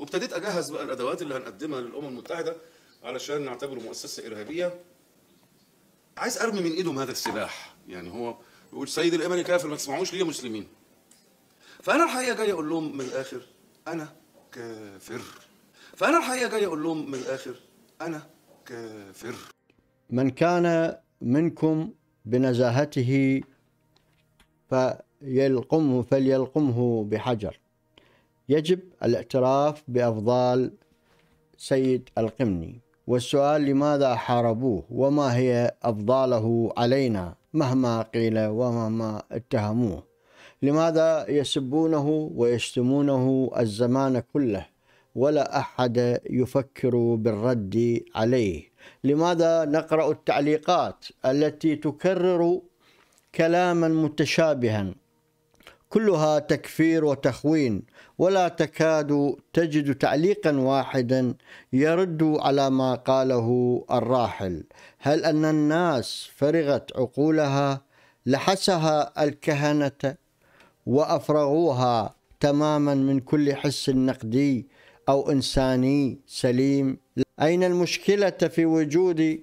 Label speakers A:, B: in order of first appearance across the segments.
A: وابتديت أجهز بقى الأدوات اللي هنقدمها للأمم المتحدة علشان نعتبره مؤسسة إرهابية. عايز أرمي من إيدهم هذا السلاح. يعني هو بيقول سيد الامني كافر ما تسمعوش ليه مسلمين. فأنا الحقيقة جاي أقول لهم من الآخر أنا كافر. فأنا الحقيقة جاي أقول لهم من الآخر أنا كافر.
B: من كان منكم بنزاهته فيلقمه فليلقمه بحجر. يجب الاعتراف بأفضال سيد القمني. والسؤال لماذا حاربوه وما هي أفضاله علينا مهما قيل ومهما اتهموه؟ لماذا يسبونه ويشتمونه الزمان كله ولا أحد يفكر بالرد عليه؟ لماذا نقرأ التعليقات التي تكرر كلاما متشابها؟ كلها تكفير وتخوين ولا تكاد تجد تعليقا واحدا يرد على ما قاله الراحل. هل أن الناس فرغت عقولها لحسها الكهنة وأفرغوها تماما من كل حس نقدي أو إنساني سليم؟ أين المشكلة في وجود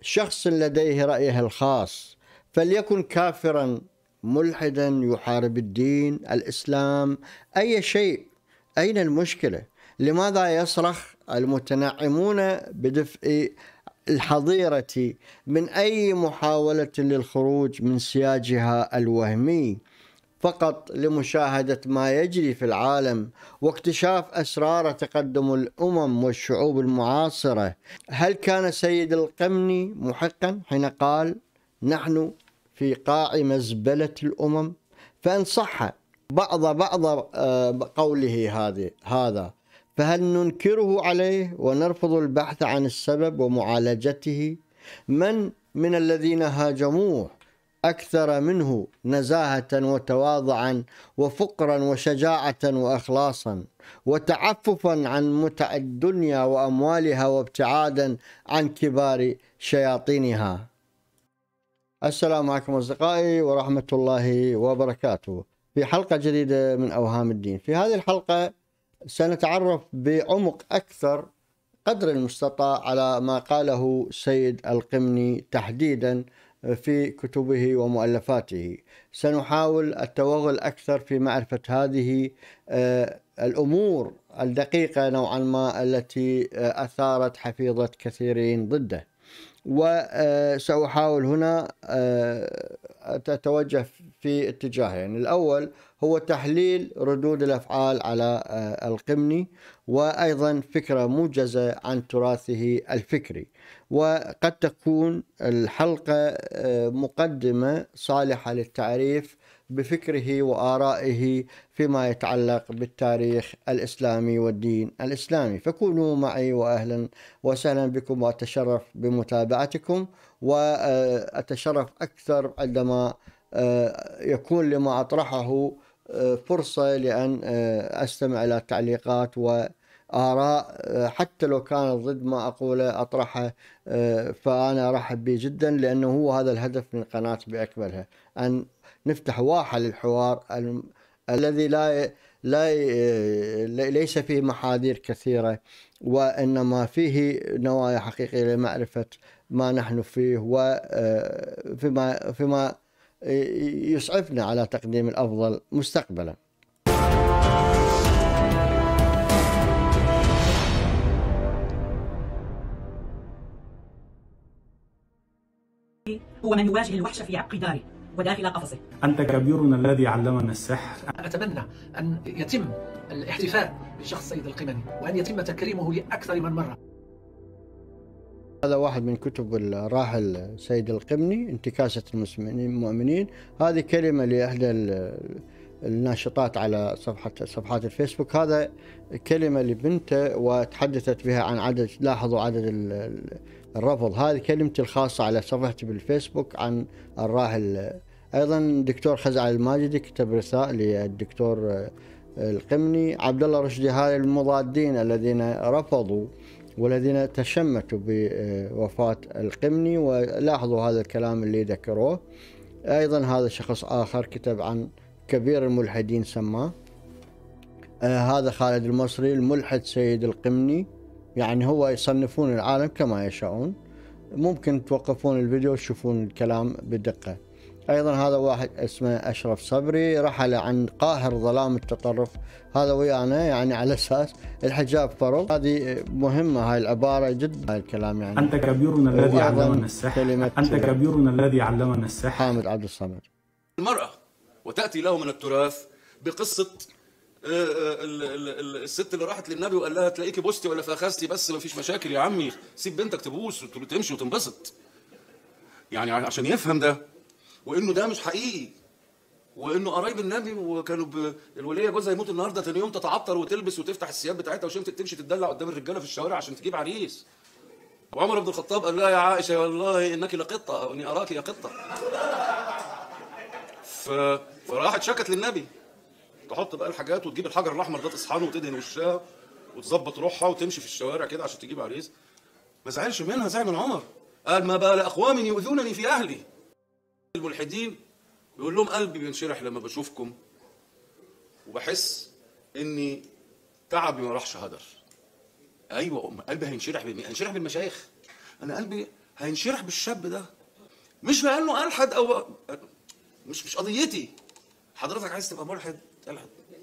B: شخص لديه رأيه الخاص؟ فليكن كافرا ملحدا يحارب الدين الإسلام أي شيء. أين المشكلة؟ لماذا يصرخ المتنعمون بدفء الحظيرة؟ من أي محاولة للخروج من سياجها الوهمي؟ فقط لمشاهدة ما يجري في العالم واكتشاف أسرار تقدم الأمم والشعوب المعاصرة. هل كان سيد القمني محقا حين قال نحن في قاع مزبلة الأمم فإن صح بعض بعض آه، قوله هذه هذا فهل ننكره عليه ونرفض البحث عن السبب ومعالجته؟ من من الذين هاجموه أكثر منه نزاهة وتواضعا وفقرا وشجاعة وإخلاصا وتعففا عن متع الدنيا وأموالها وابتعادا عن كبار شياطينها؟ السلام عليكم أصدقائي ورحمة الله وبركاته. في حلقة جديدة من أوهام الدين. في هذه الحلقة سنتعرف بعمق أكثر قدر المستطاع على ما قاله سيد القمني تحديدا في كتبه ومؤلفاته. سنحاول التوغل أكثر في معرفة هذه آه، الأمور الدقيقة نوعا ما التي آه، أثارت حفيظة كثيرين ضده. وسأحاول هنا آه، أتوجه في اتجاهين. الأول هو تحليل ردود الأفعال على آه، القمني وأيضا فكرة موجزة عن تراثه الفكري. وقد تكون الحلقة آه، مقدمة صالحة للتعريف بفكره وآرائه فيما يتعلق بالتاريخ الإسلامي والدين الإسلامي. فكونوا معي وأهلا وسهلا بكم وأتشرف بمتابعتكم وأتشرف أكثر عندما آه، يكون لما أطرحه آه، فرصة لأن آه، أستمع إلى تعليقات و آراء حتى لو كانت ضد ما أقوله أطرحه فأنا أرحب به جدا لأنه هو هذا الهدف من القناة بأكملها أن نفتح واحة للحوار الذي لا لا ليس فيه محاذير كثيرة وإنما فيه نوايا حقيقية لمعرفة ما نحن فيه وفيما فيما يسعفنا على تقديم الأفضل مستقبلا.
C: هو من يواجه الوحش في عق داره وداخل قفصة.
D: أنت كبيرنا الذي علمنا السحر.
C: أتمنى أن يتم الاحتفاء بشخص سيد القمني وأن يتم تكريمه لأكثر من مرة.
B: هذا واحد من كتب الراحل سيد القمني انتكاسة المؤمنين. هذه كلمة لإحدى الناشطات على صفحة صفحات الفيسبوك. هذا كلمة لبنته وتحدثت بها عن عدد لاحظوا عدد الرفض. هذه كلمتي الخاصة على صفحتي بالفيسبوك عن الراحل أيضا دكتور خزع الماجدي كتب رثاء للدكتور القمني عبد الله رشدي هذا المضادين الذين رفضوا والذين تشمتوا بوفاة القمني ولاحظوا هذا الكلام اللي ذكروه. أيضا هذا شخص آخر كتب عن كبير الملحدين سماه آه هذا خالد المصري الملحد سيد القمني. يعني هو يصنفون العالم كما يشاءون ممكن توقفون الفيديو وتشوفون الكلام بدقة. أيضا هذا واحد اسمه أشرف صبري رحل عن قاهر ظلام التطرف. هذا ويانا يعني على أساس الحجاب فرض. هذه مهمة هاي العبارة جدا هاي الكلام يعني.
D: أنت كبيرنا الذي علمنا السحر. أنت كبيرنا الذي علمنا السحر.
B: حامد عبد الصمد.
A: المرأة وتأتي له من التراث بقصة آه، آه، ال- ال- ال- الست اللي راحت للنبي وقال لها تلاقيكي بوستي ولا فاخستي بس ما فيش مشاكل يا عمي. سيب بنتك تبوس وتمشي وتنبسط. يعني عشان يفهم ده. وإنه ده مش حقيقي. وإنه قرايب النبي وكانوا ب... الوليه جوزها يموت النهارده تاني يوم تتعطر وتلبس وتفتح الثياب بتاعتها وشمت تمشي تتدلع قدام الرجالة في الشوارع عشان تجيب عريس. وعمر بن الخطاب قال لها يا عائشة والله إنك لقطه واني أراك يا قطة. ف... فراحت شكت للنبي. تحط بقى الحاجات وتجيب الحجر الأحمر ده تصحنه وتدهن وشها وتظبط روحها وتمشي في الشوارع كده عشان تجيب عريس. ما زعلش منها زعل من عمر. قال ما بال اقوام يؤذونني في أهلي. الملحدين بيقول لهم قلبي بينشرح لما بشوفكم وبحس إني تعبي ما راحش هدر. أيوه أم قلبي هينشرح بمين هينشرح بالمشايخ. أنا قلبي هينشرح بالشاب ده. مش بانه ألحد أو مش مش قضيتي. حضرتك عايز تبقى ملحد؟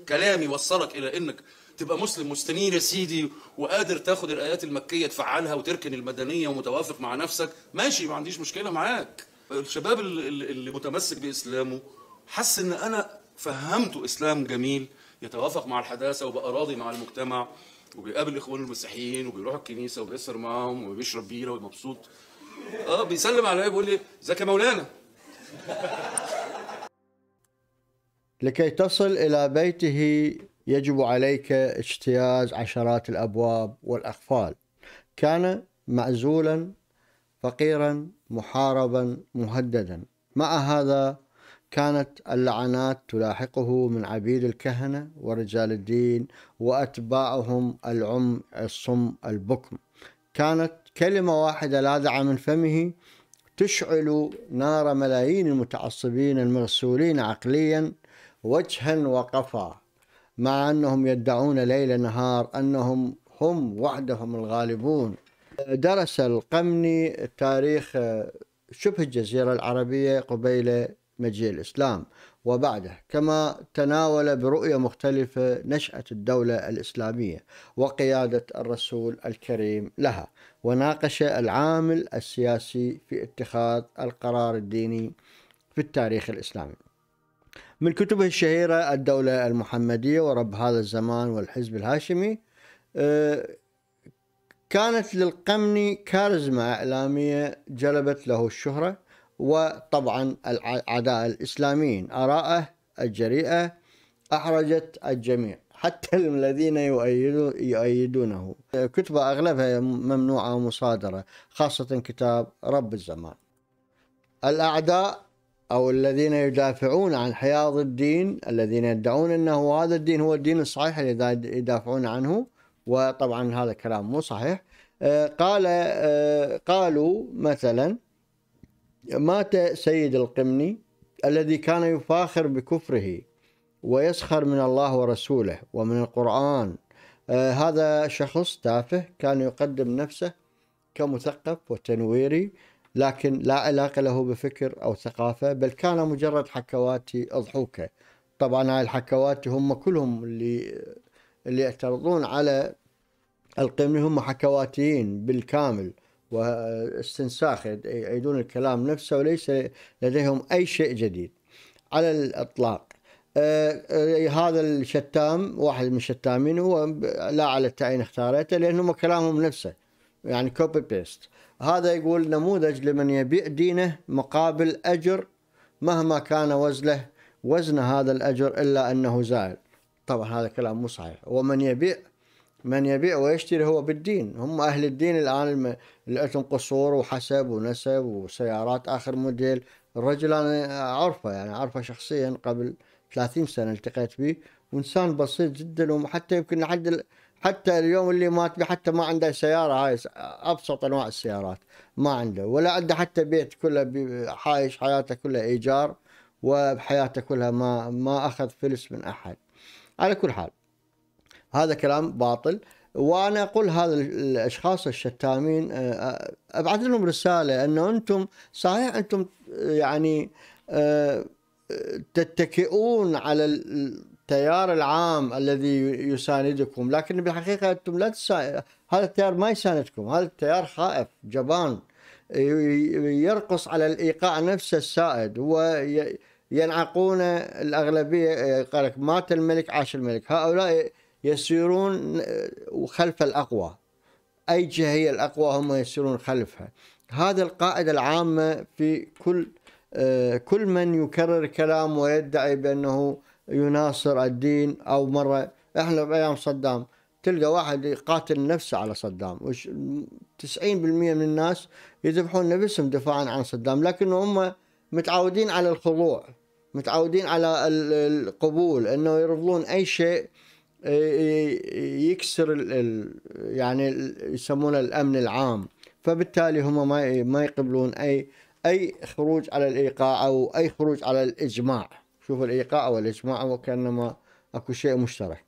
A: كلامي وصلك إلى إنك تبقى مسلم مستنير يا سيدي وقادر تاخد الآيات المكية تفعلها وتركن المدنية ومتوافق مع نفسك؟ ماشي ما عنديش مشكلة معاك. الشباب اللي, متمسك بإسلامه حس إن أنا فهمته إسلام جميل يتوافق مع الحداثة وبقى راضي مع المجتمع وبيقابل إخوانه المسيحيين وبيروح الكنيسة وبيسهر معاهم وبيشرب بيرة ومبسوط. آه بيسلم عليا بيقول لي إزيك يا مولانا؟
B: لكي تصل إلى بيته يجب عليك اجتياز عشرات الأبواب والأقفال. كان معزولا فقيرا محاربا مهددا. مع هذا كانت اللعنات تلاحقه من عبيد الكهنة ورجال الدين وأتباعهم العم الصم البكم. كانت كلمة واحدة لاذعة من فمه تشعل نار ملايين المتعصبين المغسولين عقليا وجها وقفا مع أنهم يدعون ليل نهار أنهم هم وحدهم الغالبون. درس القمني تاريخ شبه الجزيرة العربية قبيل مجيء الإسلام. وبعده كما تناول برؤية مختلفة نشأة الدولة الإسلامية وقيادة الرسول الكريم لها. وناقش العامل السياسي في اتخاذ القرار الديني في التاريخ الإسلامي. من كتبه الشهيرة الدولة المحمدية ورب هذا الزمان والحزب الهاشمي كانت للقمني كاريزما إعلامية جلبت له الشهرة وطبعا الأعداء الإسلاميين آراءه الجريئة أحرجت الجميع حتى الذين يؤيدونه. كتبه أغلبها ممنوعة ومصادرة خاصة كتاب رب الزمان. الأعداء أو الذين يدافعون عن حياض الدين الذين يدعون أنه هذا الدين هو الدين الصحيح اللي يدافعون عنه. وطبعا هذا كلام مو صحيح. قال قالوا مثلا مات سيد القمني الذي كان يفاخر بكفره ويسخر من الله ورسوله ومن القرآن. هذا شخص تافه كان يقدم نفسه كمثقف وتنويري. لكن لا علاقة له بفكر أو ثقافة بل كان مجرد حكواتي أضحوكة. طبعا هاي الحكواتي هم كلهم اللي اللي يعترضون على القمني هم حكواتيين بالكامل واستنساخ يعيدون الكلام نفسه وليس لديهم أي شيء جديد على الإطلاق. آه آه هذا الشتام واحد من الشتامين هو لا على التعيين اختارته لأنهم كلامهم نفسه يعني copy paste هذا يقول نموذج لمن يبيع دينه مقابل أجر مهما كان وزنه وزن هذا الأجر إلا أنه زائل طبعا هذا كلام مو صحيح. ومن يبيع من يبيع ويشتري هو بالدين. هم أهل الدين الآن اللي لهم قصور وحسب ونسب وسيارات آخر موديل. الرجل أنا أعرفه يعني أعرفه شخصيا قبل 30 سنة التقيت به. وإنسان بسيط جدا وحتى يمكن لحد حتى اليوم اللي مات به حتى ما عنده سيارة هاي أبسط أنواع السيارات ما عنده ولا عنده حتى بيت كله عايش حياته كلها إيجار وبحياته كلها ما ما أخذ فلس من أحد. على كل حال هذا كلام باطل. وأنا أقول هذا الأشخاص الشتامين آه، أبعث لهم رسالة انه أنتم صحيح أنتم يعني آه، تتكئون على التيار العام الذي يساندكم لكن بالحقيقة أنتم لا تسا... هذا التيار ما يساندكم هذا التيار خائف جبان يرقص على الإيقاع نفسه السائد هو ينعقون الأغلبية قال لك مات الملك عاش الملك. هؤلاء يسيرون خلف الأقوى أي جهة هي الأقوى هم يسيرون خلفها. هذا القاعدة العامة في كل كل من يكرر كلام ويدعي بأنه يناصر الدين أو مرة إحنا بايام صدام تلقى واحد يقاتل نفسه على صدام 90% من الناس يذبحون نفسهم دفاعا عن صدام لكن هم متعودين على الخضوع متعودين على القبول إنه يرفضون أي شيء يكسر ال يعني يسمونه الأمن العام. فبالتالي هم ما ما يقبلون أي أي خروج على الإيقاع أو أي خروج على الإجماع. شوف الإيقاع والإجماع وكأنما أكو شيء مشترك.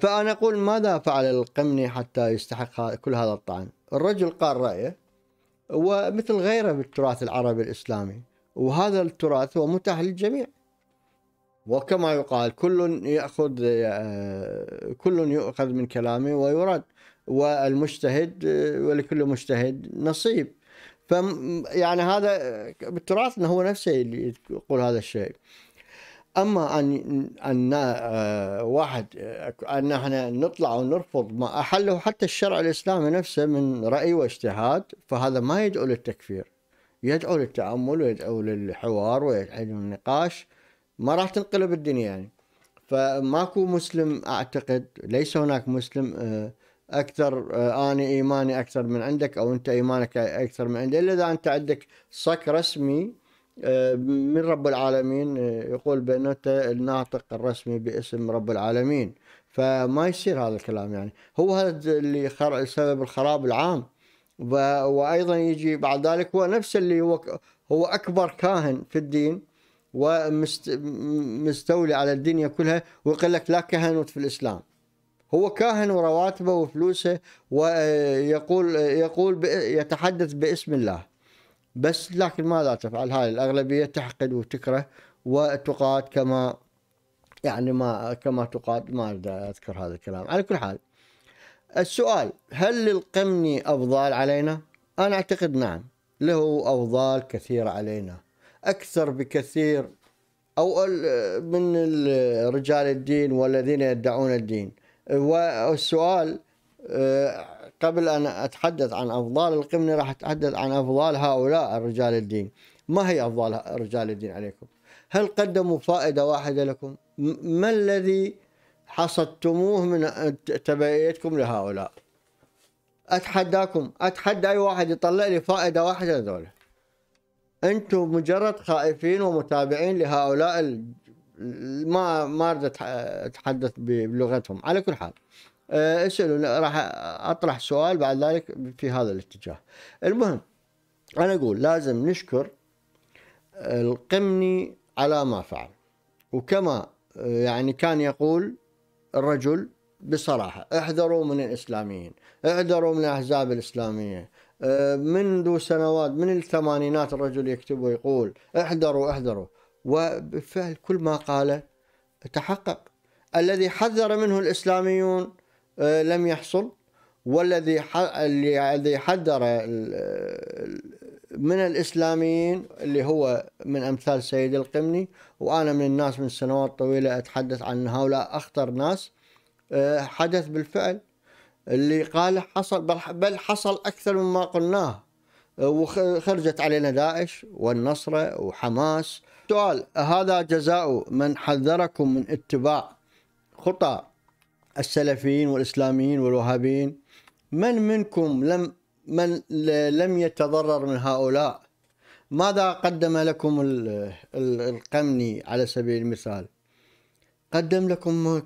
B: فأنا أقول ماذا فعل القمني حتى يستحق كل هذا الطعن؟ الرجل قال رأيه ومثل غيره بالتراث العربي الإسلامي وهذا التراث هو متاح للجميع. وكما يقال كل يأخذ كل يؤخذ من كلامه ويرد والمجتهد ولكل مجتهد نصيب. ف يعني هذا بالتراث هو نفسه اللي يقول هذا الشيء. أما أن أن واحد أن إحنا نطلع ونرفض ما أحله حتى الشرع الإسلامي نفسه من رأي واجتهاد فهذا ما يدعو للتكفير. يدعو للتأمل ويدعو للحوار ويدعو للنقاش ما راح تنقلب الدنيا يعني. فماكو مسلم أعتقد ليس هناك مسلم أكثر أنا إيماني أكثر من عندك أو أنت إيمانك أكثر من عندي إلا إذا أنت عندك صك رسمي من رب العالمين يقول بانه أنت الناطق الرسمي باسم رب العالمين. فما يصير هذا الكلام يعني. هو هذا اللي سبب الخراب العام. وأيضا يجي بعد ذلك هو نفس اللي هو هو أكبر كاهن في الدين ومستولي على الدنيا كلها ويقول لك لا كهنوت في الإسلام. هو كاهن ورواتبه وفلوسه ويقول يقول يتحدث باسم الله. بس لكن ماذا تفعل. هاي الأغلبية تحقد وتكره وتقاد كما يعني ما كما تقاد. ما أذكر هذا الكلام. على كل حال السؤال هل للقمني أفضال علينا؟ أنا أعتقد نعم. له أفضال كثيرة علينا. أكثر بكثير أو من رجال الدين والذين يدعون الدين. والسؤال قبل أن أتحدث عن أفضال القمني راح أتحدث عن أفضال هؤلاء رجال الدين. ما هي أفضال رجال الدين عليكم؟ هل قدموا فائدة واحدة لكم؟ ما الذي حصدتموه من تبعيتكم لهؤلاء؟ أتحداكم أتحدى أي واحد يطلع لي فائدة واحدة هذول أنتم مجرد خائفين ومتابعين لهؤلاء ما ما أريد أتحدث بلغتهم. على كل حال اسألوا راح أطرح سؤال بعد ذلك في هذا الاتجاه. المهم أنا أقول لازم نشكر القمني على ما فعل. وكما يعني كان يقول الرجل بصراحة احذروا من الإسلاميين احذروا من الأحزاب الإسلامية. منذ سنوات من الثمانينات الرجل يكتب ويقول احذروا احذروا. وبالفعل كل ما قاله تحقق. الذي حذر منه الإسلاميون لم يحصل والذي الذي حذر من الإسلاميين اللي هو من أمثال سيد القمني وأنا من الناس من سنوات طويلة أتحدث عن هؤلاء أخطر ناس حدث بالفعل. اللي قال حصل بل حصل أكثر مما قلناه. وخرجت علينا داعش والنصرة وحماس سؤال هذا جزاء من حذركم من اتباع خطى السلفيين والإسلاميين والوهابيين؟ من منكم لم من لم يتضرر من هؤلاء؟ ماذا قدم لكم القمني على سبيل المثال؟ قدم لكم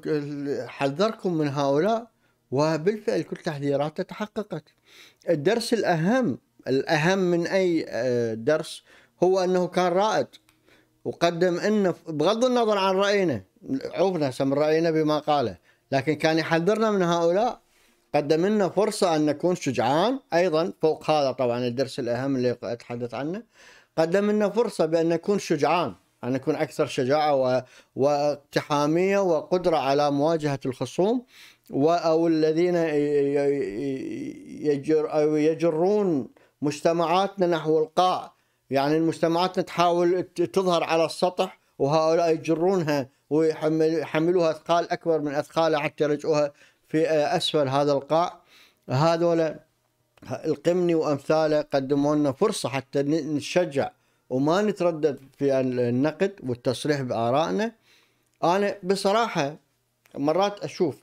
B: حذركم من هؤلاء؟ وبالفعل كل تحذيراته تحققت الدرس الأهم الأهم من أي درس هو أنه كان رائد. وقدم أنه بغض النظر عن رأينا عوفنا سم رأينا بما قاله لكن كان يحذرنا من هؤلاء قدم لنا فرصة أن نكون شجعان أيضا فوق هذا طبعا الدرس الأهم اللي أتحدث عنه. قدم لنا فرصة بأن نكون شجعان أن نكون أكثر شجاعة و... واقتحامية وقدرة على مواجهة الخصوم و... أو الذين يجر... أو يجرون مجتمعاتنا نحو القاع. يعني المجتمعاتنا تحاول تظهر على السطح وهؤلاء يجرونها ويحملوها أثقال أكبر من أثقالها حتى يرجعوها في أسفل هذا القاع. هذول القمني وأمثاله قدموا لنا فرصة حتى نتشجع وما نتردد في النقد والتصريح بآرائنا. أنا بصراحة مرات أشوف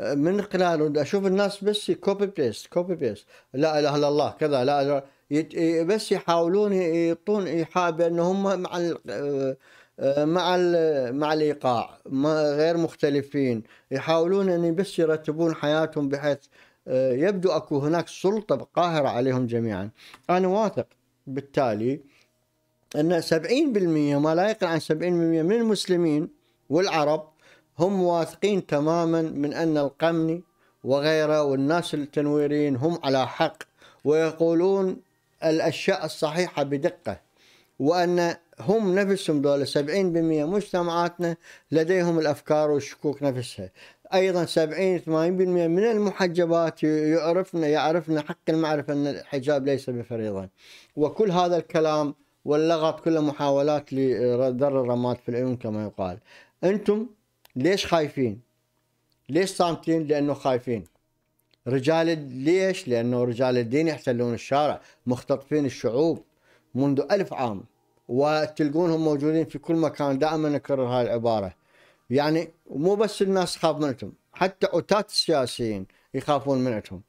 B: من خلال أشوف الناس بس copy paste copy paste لا إله إلا الله كذا لا يت- بس يحاولون يعطون إيحاء بان هم مع آه، آه، مع مع الإيقاع غير مختلفين. يحاولون ان بس يرتبون حياتهم بحيث يبدو أكو هناك سلطة قاهرة عليهم جميعا. أنا واثق بالتالي أن 70% ما لا يقل عن 70% من المسلمين والعرب هم واثقين تماما من أن القمني وغيره والناس التنويريين هم على حق. ويقولون الأشياء الصحيحة بدقة وأن هم نفسهم دول 70% مجتمعاتنا لديهم الأفكار والشكوك نفسها. أيضا 70 80% من المحجبات يعرفن يعرفن حق المعرفة أن الحجاب ليس بفريضة. وكل هذا الكلام واللغط كله محاولات لذر الرماد في العيون كما يقال. أنتم ليش خايفين؟ ليش صامتين؟ لأنه خايفين. رجال ليش؟ لأنه رجال الدين يحتلون الشارع مختطفين الشعوب منذ ألف عام وتلقونهم موجودين في كل مكان دائما نكرر هاي العبارة. يعني مو بس الناس تخاف منهم حتى عتاة السياسيين يخافون منهم.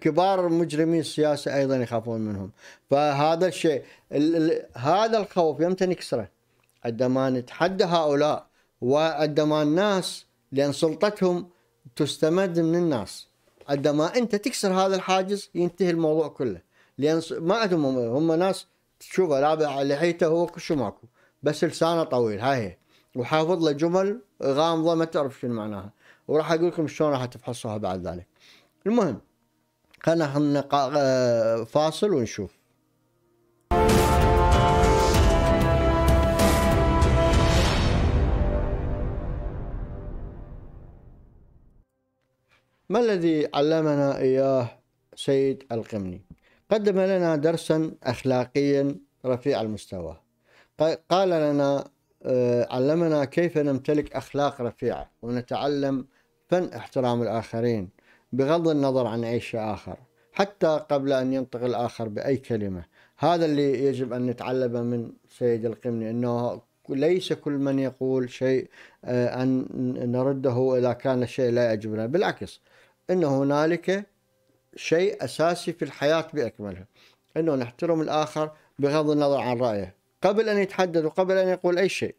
B: كبار مجرمي السياسة أيضا يخافون منهم. فهذا الشيء ال... ال... هذا الخوف يمتى نكسره عندما نتحدى هؤلاء وعندما الناس لأن سلطتهم تستمد من الناس عندما أنت تكسر هذا الحاجز ينتهي الموضوع كله. لأن س- ما عندهم هم, ناس تشوفه لابع لحيته هو كل شو ماكو. بس لسانه طويل هاي هي. وحافظ له جمل غامضة ما تعرف شنو معناها. وراح أقول لكم شلون راح تفحصوها بعد ذلك. المهم خلينا آه، فاصل ونشوف. ما الذي علمنا إياه سيد القمني؟ قدم لنا درسا اخلاقيا رفيع المستوى. قال لنا آه، علمنا كيف نمتلك أخلاق رفيعة ونتعلم فن احترام الآخرين بغض النظر عن اي شيء آخر حتى قبل أن ينطق الآخر بأي كلمة. هذا اللي يجب أن نتعلمه من سيد القمني إنه ليس كل من يقول شيء آه، أن نرده إذا كان الشيء لا يعجبنا. بالعكس إن هنالك شيء أساسي في الحياة بأكملها. إنه نحترم الآخر بغض النظر عن رأيه. قبل أن يتحدث وقبل أن يقول أي شيء.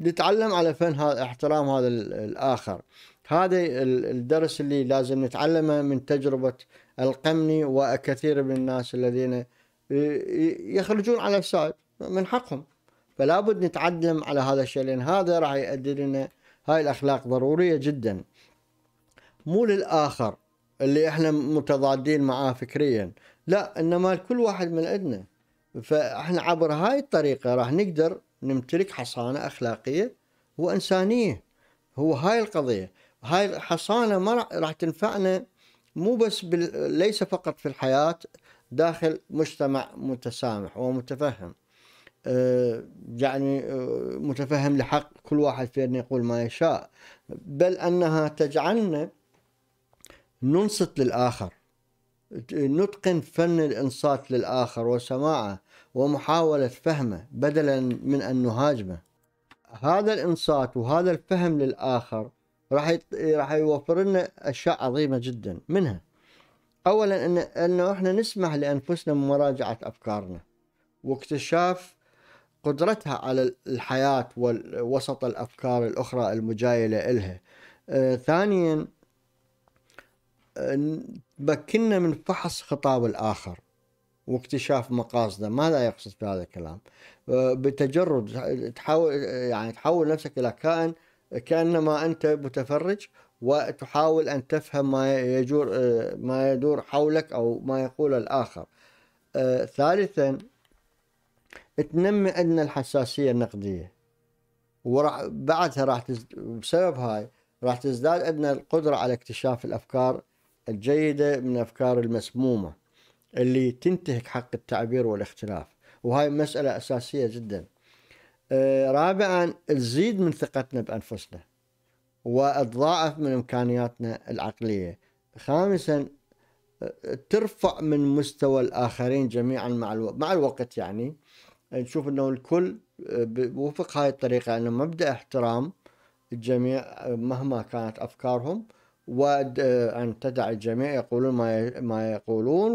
B: نتعلم على فن هذا احترام هذا ال- الآخر. هذا ال- الدرس اللي لازم نتعلمه من تجربة القمني وكثير من الناس الذين يخرجون على السائد من حقهم. فلا بد نتعلم على هذا الشيء لأن هذا راح يؤدي لنا هاي الأخلاق ضرورية جدا. مو للآخر اللي إحنا متضادين معاه فكريا. لا انما كل واحد من عندنا. فإحنا عبر هاي الطريقة راح نقدر نمتلك حصانة أخلاقية وإنسانية. هو هاي القضية. هاي الحصانة ما راح- تنفعنا مو بس بال... ليس فقط في الحياة داخل مجتمع متسامح ومتفهم. آه، يعني آه، متفهم لحق كل واحد فينا يقول ما يشاء. بل أنها تجعلنا ننصت للآخر. نتقن فن الإنصات للآخر وسماعه ومحاولة فهمه بدلا من أن نهاجمه. هذا الإنصات وهذا الفهم للآخر راح راح يوفر لنا أشياء عظيمة جدا منها. اولا ان انه إحنا نسمح لأنفسنا بمراجعة أفكارنا واكتشاف قدرتها على الحياة ووسط الأفكار الأخرى المجايلة إلها. آه ثانيا تمكننا من فحص خطاب الآخر واكتشاف مقاصده ماذا يقصد في هذا الكلام آه، بتجرد تحول يعني تحول نفسك إلى كائن كأنما أنت متفرج وتحاول أن تفهم ما يجور آه، ما يدور حولك أو ما يقول الآخر. آه، ثالثا تنمي عندنا الحساسية النقدية وراح بعدها راح. بسبب هاي راح تزداد عندنا القدرة على اكتشاف الأفكار الجيدة من الافكار المسمومة اللي تنتهك حق التعبير والاختلاف وهاي مسألة أساسية جدا. آه، رابعا تزيد من ثقتنا بأنفسنا وتضاعف من إمكانياتنا العقلية. خامسا آه، ترفع من مستوى الآخرين جميعا مع الوقت مع الوقت يعني نشوف إنه الكل آه، بوفق هاي الطريقة إنه مبدأ احترام الجميع مهما كانت أفكارهم وان تدع الجميع يقولون ما ما يقولون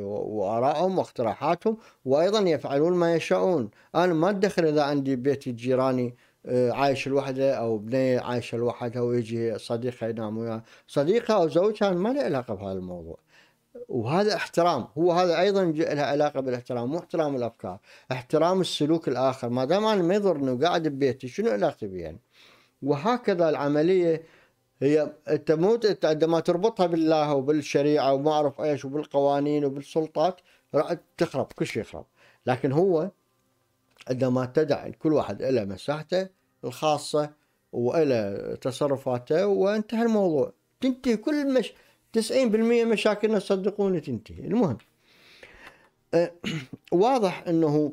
B: وآرائهم واقتراحاتهم وأيضا يفعلون ما يشاءون، أنا ما ادخل إذا عندي بيتي جيراني آه، عايش لوحده أو بنيه عايشه لوحدها ويجي صديقها ينام وياه، صديقها أو زوجها ما له علاقة بهذا الموضوع. وهذا احترام. هو هذا أيضا له علاقة بالاحترام مو احترام الأفكار احترام السلوك الآخر. ما دام أنا ما يضرني وقاعد ببيتي شنو علاقتي بيه يعني وهكذا العملية هي انت مو انت عندما تربطها بالله وبالشريعة وما أعرف إيش وبالقوانين وبالسلطات راح تخرب كل شيء يخرب. لكن هو عندما تدع كل واحد له مساحته الخاصة وله تصرفاته وانتهى الموضوع. تنتهي كل مش 90% مشاكلنا صدقوني تنتهي المهم. أه واضح إنه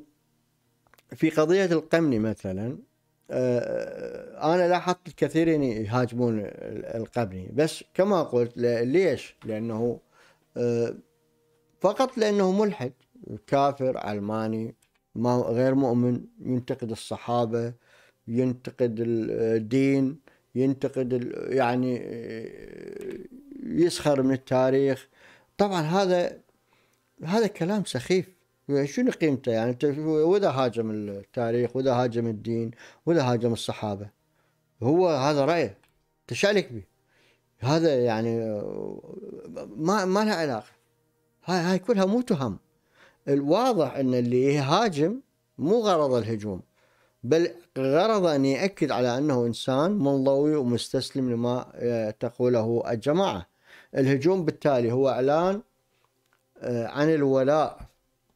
B: في قضية القمني مثلا أنا لاحظت الكثيرين يهاجمون القمني بس كما قلت ليش؟ لأنه أه فقط لأنه ملحد كافر علماني ما غير مؤمن ينتقد الصحابة ينتقد الدين ينتقد يعني يسخر من التاريخ طبعا هذا هذا كلام سخيف شنو قيمته؟ يعني أنت وإذا هاجم التاريخ وإذا هاجم الدين وإذا هاجم الصحابة. هو هذا رأيه. تشعلك به هذا يعني ما ما لها علاقة. هاي هاي كلها مو تهم. الواضح إن اللي يهاجم مو غرض الهجوم بل غرض أن يأكد على أنه إنسان منضوي ومستسلم لما تقوله الجماعة. الهجوم بالتالي هو إعلان آه، عن الولاء.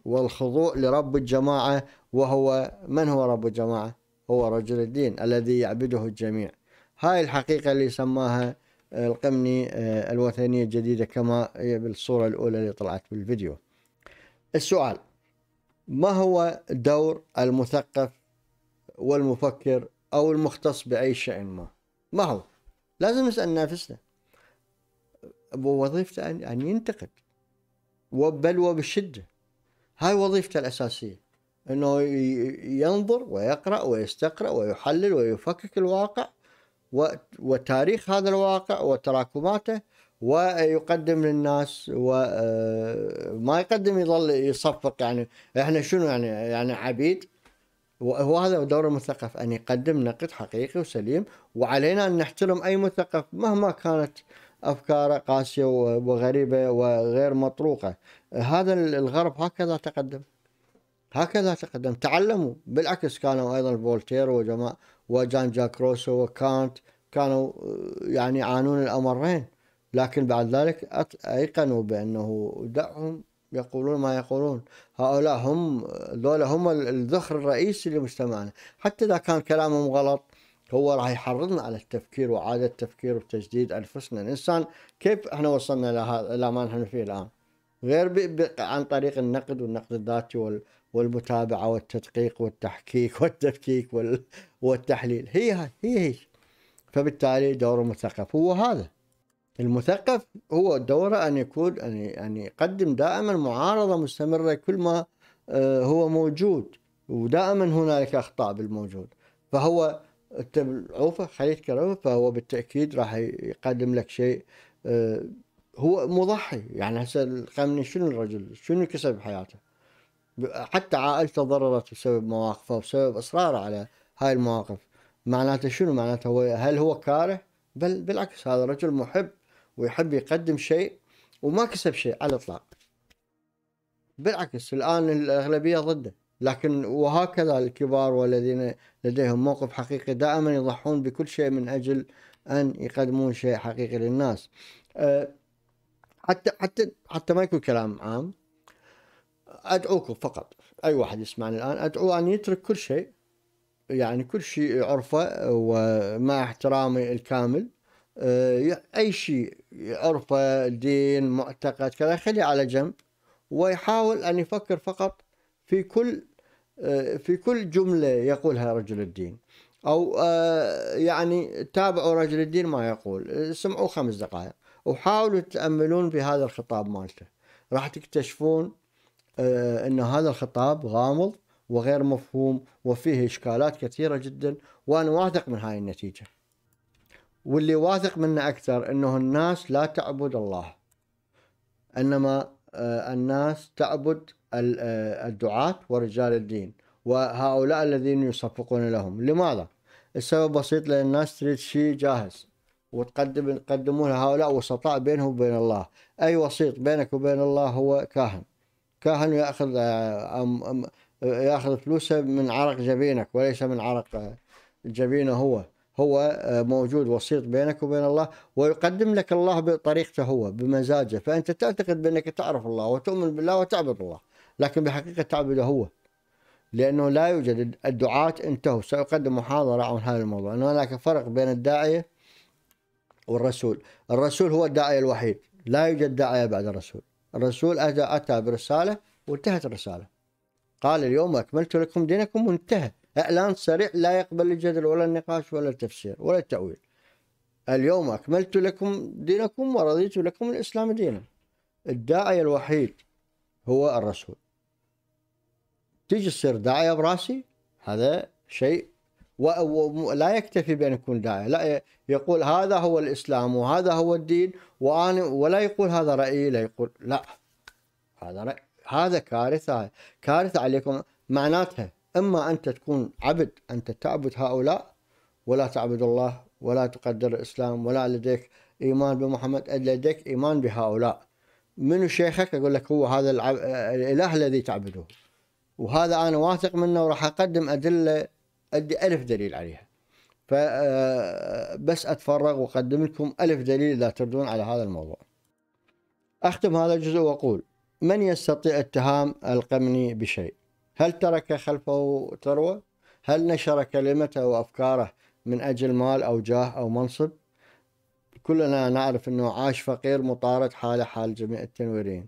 B: والخضوع لرب الجماعة وهو من هو رب الجماعة؟ هو رجل الدين الذي يعبده الجميع. هاي الحقيقة اللي سماها القمني آه، الوثنية الجديدة كما بالصورة الأولى اللي طلعت بالفيديو. السؤال ما هو دور المثقف والمفكر أو المختص بأي شيء ما؟ ما هو؟ لازم نسأل نفسنا وظيفته أن ينتقد بل وبشدة هاي وظيفته الأساسية. أنه ينظر ويقرأ ويستقرأ ويحلل ويفكك الواقع وتاريخ هذا الواقع وتراكماته ويقدم للناس وما يقدم يظل يصفق يعني إحنا شنو يعني يعني عبيد. وهو هذا دور المثقف أن يقدم نقد حقيقي وسليم وعلينا أن نحترم أي مثقف مهما كانت أفكاره قاسية وغريبة وغير مطروقة. هذا الغرب هكذا تقدم. هكذا تقدم. تعلموا. بالعكس كانوا أيضا فولتير وجماعة وجان جاك روسو وكانت كانوا يعني يعانون الأمرين. لكن بعد ذلك أيقنوا بأنه دعهم يقولون ما يقولون. هؤلاء هم ذولا هم الذخر الرئيسي لمجتمعنا. حتى إذا كان كلامهم غلط هو راح يحرضنا على التفكير وإعادة التفكير وتجديد أنفسنا. الإنسان كيف إحنا وصلنا إلى ما نحن فيه الآن؟ غير عن طريق النقد والنقد الذاتي والمتابعة والتدقيق والتحقيق والتفكيك والتحليل. هي هي هي فبالتالي دور المثقف هو هذا. المثقف هو دوره أن يكون أن يقدم دائما معارضة مستمرة كل ما آه، هو موجود. ودائما هنالك أخطاء بالموجود. فهو انت بالعوفه خليتك فهو بالتأكيد راح يقدم لك شيء آه، هو مضحي. يعني هسه الخمني شنو الرجل؟ شنو كسب بحياته حتى عائلته ضررت بسبب مواقفه وبسبب إصراره على هاي المواقف. معناته شنو؟ معناته هو هل هو كاره؟ بل بالعكس هذا رجل محب ويحب يقدم شيء وما كسب شيء على الإطلاق. بالعكس الآن الأغلبية ضده. لكن وهكذا الكبار والذين لديهم موقف حقيقي دائما يضحون بكل شيء من أجل أن يقدمون شيء حقيقي للناس. أه، حتى حتى حتى ما يكون كلام عام. أدعوكم فقط. أي واحد يسمعني الآن ادعوه أن يترك كل شيء يعني كل شيء يعرفه ومع احترامي الكامل. أه، أي شيء يعرفه دين معتقد كذا خليه على جنب ويحاول أن يفكر فقط في كل أه، في كل جملة يقولها رجل الدين. أو أه، يعني تابعوا رجل الدين ما يقول. سمعوا خمس دقائق. وحاولوا تتاملون بهذا الخطاب مالته راح تكتشفون إن هذا الخطاب غامض وغير مفهوم وفيه إشكالات كثيرة جدا وأنا واثق من هاي النتيجة. واللي واثق منه أكثر إنه الناس لا تعبد الله إنما آه، الناس تعبد آه، الدعاة ورجال الدين وهؤلاء الذين يصفقون لهم لماذا؟ السبب بسيط لأن الناس تريد شيء جاهز وتقدم يقدمون لهؤلاء وسطاء بينه وبين الله. أي وسيط بينك وبين الله هو كاهن. كاهن يأخذ آه، يأخذ فلوسه من عرق جبينك وليس من عرق جبينه هو. هو آه، موجود وسيط بينك وبين الله ويقدم لك الله بطريقته هو بمزاجه. فأنت تعتقد بأنك تعرف الله وتؤمن بالله وتعبد الله لكن بحقيقة تعبده هو. لأنه لا يوجد الدعاة انتهوا. سأقدم محاضرة عن هذا الموضوع. انه هناك فرق بين الداعية والرسول. الرسول هو الداعيه الوحيد. لا يوجد داعيه بعد الرسول. الرسول اتى برسالة وانتهت الرسالة. قال اليوم أكملت لكم دينكم وانتهى. إعلان صريح لا يقبل الجدل ولا النقاش ولا التفسير ولا التأويل. اليوم أكملت لكم دينكم ورضيت لكم الإسلام دينا. الداعي الوحيد هو الرسول. تيجي تصير داعية براسي؟ هذا شيء ولا يكتفي بأن يكون داعية. لا يقول هذا هو الإسلام وهذا هو الدين وأنا ولا يقول هذا رأيي لا يقول لا. هذا رأي هذا كارثة كارثة عليكم. معناتها إما أنت تكون عبد أنت تعبد هؤلاء ولا تعبد الله ولا تقدر الإسلام ولا لديك إيمان بمحمد لديك إيمان بهؤلاء. منو شيخك أقول لك هو هذا. الإله الذي تعبده؟ وهذا أنا واثق منه وراح أقدم أدلة أدي ألف دليل عليها. فبس آه، أتفرغ وأقدم لكم ألف دليل إذا تردون على هذا الموضوع. أختم هذا الجزء وأقول من يستطيع اتهام القمني بشيء؟ هل ترك خلفه ثروة؟ هل نشر كلمته وأفكاره من أجل مال أو جاه أو منصب؟ كلنا نعرف أنه عاش فقير مطارد حاله حال جميع التنويرين.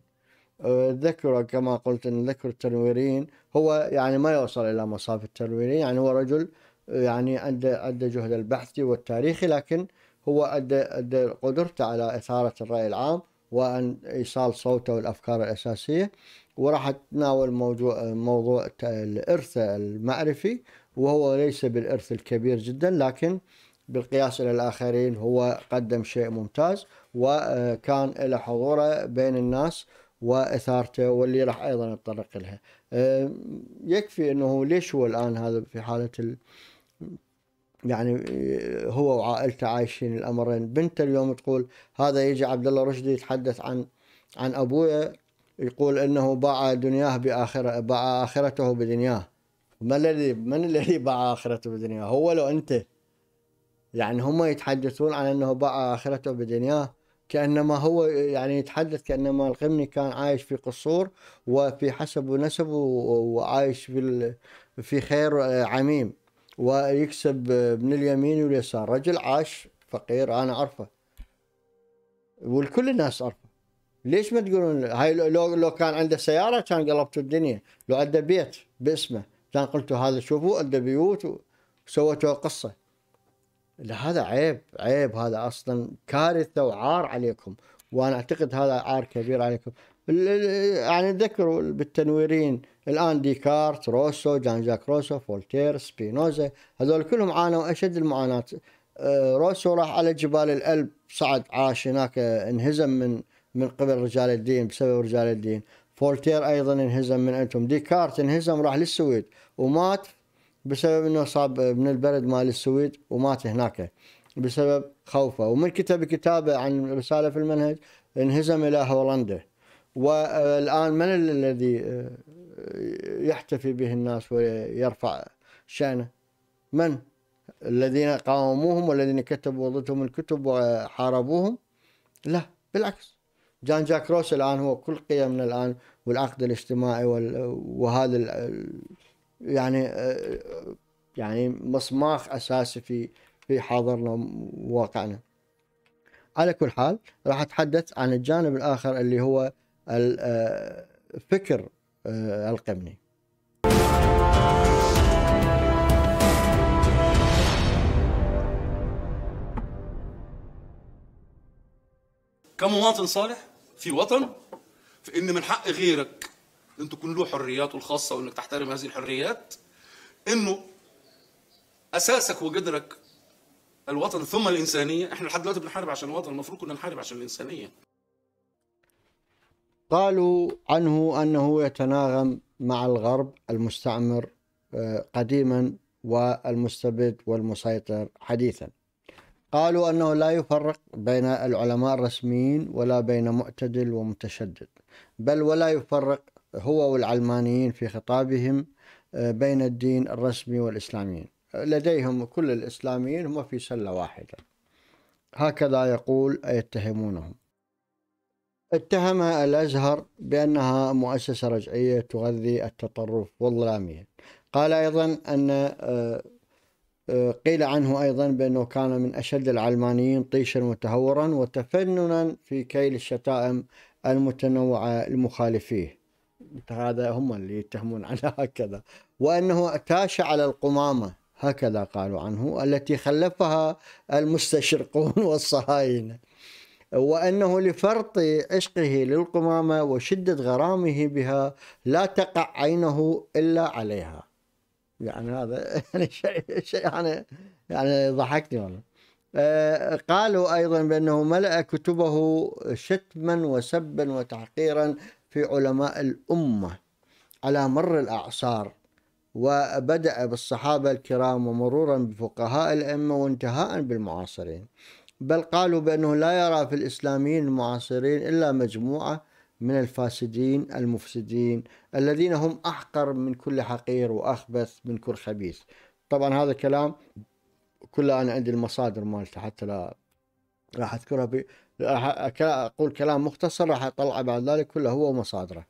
B: ذكر كما قلت أن ذكر التنويرين هو يعني ما يوصل إلى مصاف التنويرين يعني هو رجل يعني عنده عنده جهد البحثي والتاريخي لكن هو أدى أدى قدرته على إثارة الرأي العام وأن إيصال صوته والأفكار الأساسية. وراح أتناول موضوع موضوع الإرث المعرفي وهو ليس بالإرث الكبير جدا لكن بالقياس إلى الآخرين هو قدم شيء ممتاز وكان له حضوره بين الناس وإثارته واللي راح أيضا نتطرق لها. يكفي أنه ليش هو الآن هذا في حالة يعني هو وعائلته عايشين الأمرين. بنته اليوم تقول هذا يجي عبد الله رشدي يتحدث عن عن أبوه يقول إنه باع دنياه بآخرة باع آخرته بدنياه. ما الذي من الذي باع آخرته بدنياه؟ هو لو أنت. يعني هم يتحدثون عن إنه باع آخرته بدنياه. كأنما هو يعني يتحدث كأنما القمني كان عايش في قصور وفي حسب ونسب وعايش في في خير عميم ويكسب من اليمين واليسار. رجل عاش فقير أنا أعرفه والكل الناس عارفه ليش ما تقولون؟ هاي لو لو كان عنده سيارة كان قلبتوا الدنيا. لو عنده بيت باسمه كان قلتوا هذا شوفوا عنده بيوت وسويتوا قصة. هذا عيب عيب هذا أصلا. كارثة وعار عليكم وأنا أعتقد هذا عار كبير عليكم. يعني تذكروا بالتنويرين. الآن ديكارت روسو جان جاك روسو فولتير سبينوزا هذول كلهم عانوا أشد المعاناة. آه، روسو راح على جبال الألب صعد عاش هناك انهزم من من قبل رجال الدين بسبب رجال الدين. فولتير أيضا انهزم من أنتم. ديكارت انهزم راح للسويد ومات بسبب إنه صاب من البرد مال السويد ومات هناك. بسبب خوفه. ومن كتب كتابه عن رسالة في المنهج انهزم إلى هولندا. والآن من الذي آه، يحتفي به الناس ويرفع شأنه؟ من؟ الذين قاوموهم والذين كتبوا ضدهم الكتب وحاربوهم؟ لا بالعكس. جان جاك روس الآن هو كل قيمنا الآن والعقد الاجتماعي وهذا يعني آه، يعني مصماخ أساسي في في حاضرنا وواقعنا. على كل حال راح أتحدث عن الجانب الآخر اللي هو الفكر القمني.
A: كمواطن صالح؟ في وطن؟ في ان من حق غيرك. ان تكون له حرياته الخاصة وإنك تحترم هذه الحريات إنه أساسك وجدرك الوطن ثم الإنسانية. إحنا لحد دلوقتي بنحارب عشان الوطن المفروض كنا نحارب عشان الإنسانية.
B: قالوا عنه أنه يتناغم مع الغرب المستعمر آه، قديما والمستبد والمسيطر حديثا. قالوا أنه لا يفرق بين العلماء الرسميين ولا بين معتدل ومتشدد بل ولا يفرق هو والعلمانيين في خطابهم آه، بين الدين الرسمي والإسلاميين. لديهم كل الإسلاميين هم في سلة واحدة. هكذا يقول يتهمونهم. اتهم الأزهر بأنها مؤسسة رجعية تغذي التطرف والظلامية قال أيضا أن آه، آه، قيل عنه أيضا بأنه كان من أشد العلمانيين طيشا وتهورا وتفننا في كيل الشتائم المتنوعة لمخالفيه. هذا هم اللي يتهمون عنه هكذا. وأنه تاشى على القمامة هكذا قالوا عنه التي خلفها المستشرقون والصهاينة. وأنه لفرط عشقه للقمامة وشدة غرامه بها لا تقع عينه إلا عليها. يعني هذا يعني شيء شيء يعني يعني ضحكني والله. آه، قالوا أيضا بأنه ملأ كتبه شتما وسبا وتحقيرا في علماء الأمة على مر الأعصار وبدأ بالصحابة الكرام ومرورا بفقهاء الأئمة وانتهاء بالمعاصرين. بل قالوا بأنه لا يرى في الإسلاميين المعاصرين إلا مجموعة من الفاسدين المفسدين الذين هم أحقر من كل حقير وأخبث من كل خبيث. طبعا هذا كلام كله أنا عندي المصادر مالته حتى لا راح أذكرها أقول كلام مختصر راح أطلع بعد ذلك كله هو مصادره.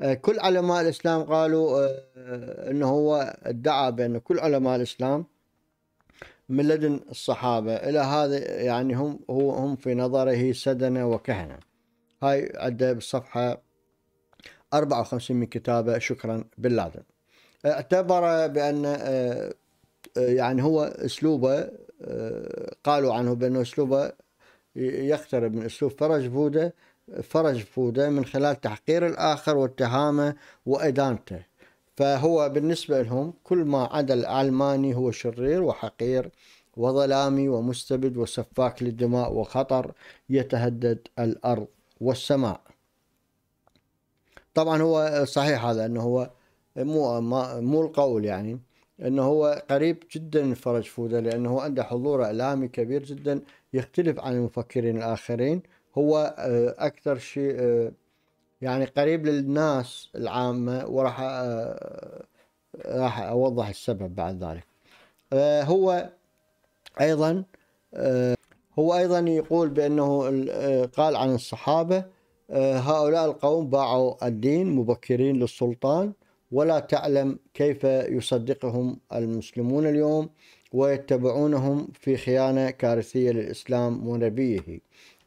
B: آه، كل علماء الإسلام قالوا آه، آه، أنه هو ادعى بأن كل علماء الإسلام من لدن الصحابة إلى هذا يعني هم هو هم في نظره سدنة وكهنة. هاي عنده بالصفحة 54 من كتابه شكرا بن لادن. اعتبر بأن آه، آه، يعني هو أسلوبه آه، قالوا عنه بأنه أسلوبه يقترب من أسلوب فرج فودة فرج فودة من خلال تحقير الآخر واتهامه وإدانته. فهو بالنسبة لهم كل ما عدا العلماني هو شرير وحقير وظلامي ومستبد وسفاك للدماء وخطر يتهدد الأرض والسماء. طبعا هو صحيح هذا أنه هو مو مو القول يعني إنه هو قريب جدا من فرج فوده لأنه هو عنده حضور إعلامي كبير جدا يختلف عن المفكرين الآخرين. هو آه، أكثر شيء آه، يعني قريب للناس العامة وراح آه، راح أوضح السبب بعد ذلك. هو أيضا آه، هو أيضا يقول آه، قال عن الصحابة آه، هؤلاء القوم باعوا الدين مبكرين للسلطان ولا تعلم كيف يصدقهم المسلمون اليوم. ويتبعونهم في خيانة كارثية للإسلام ونبيه.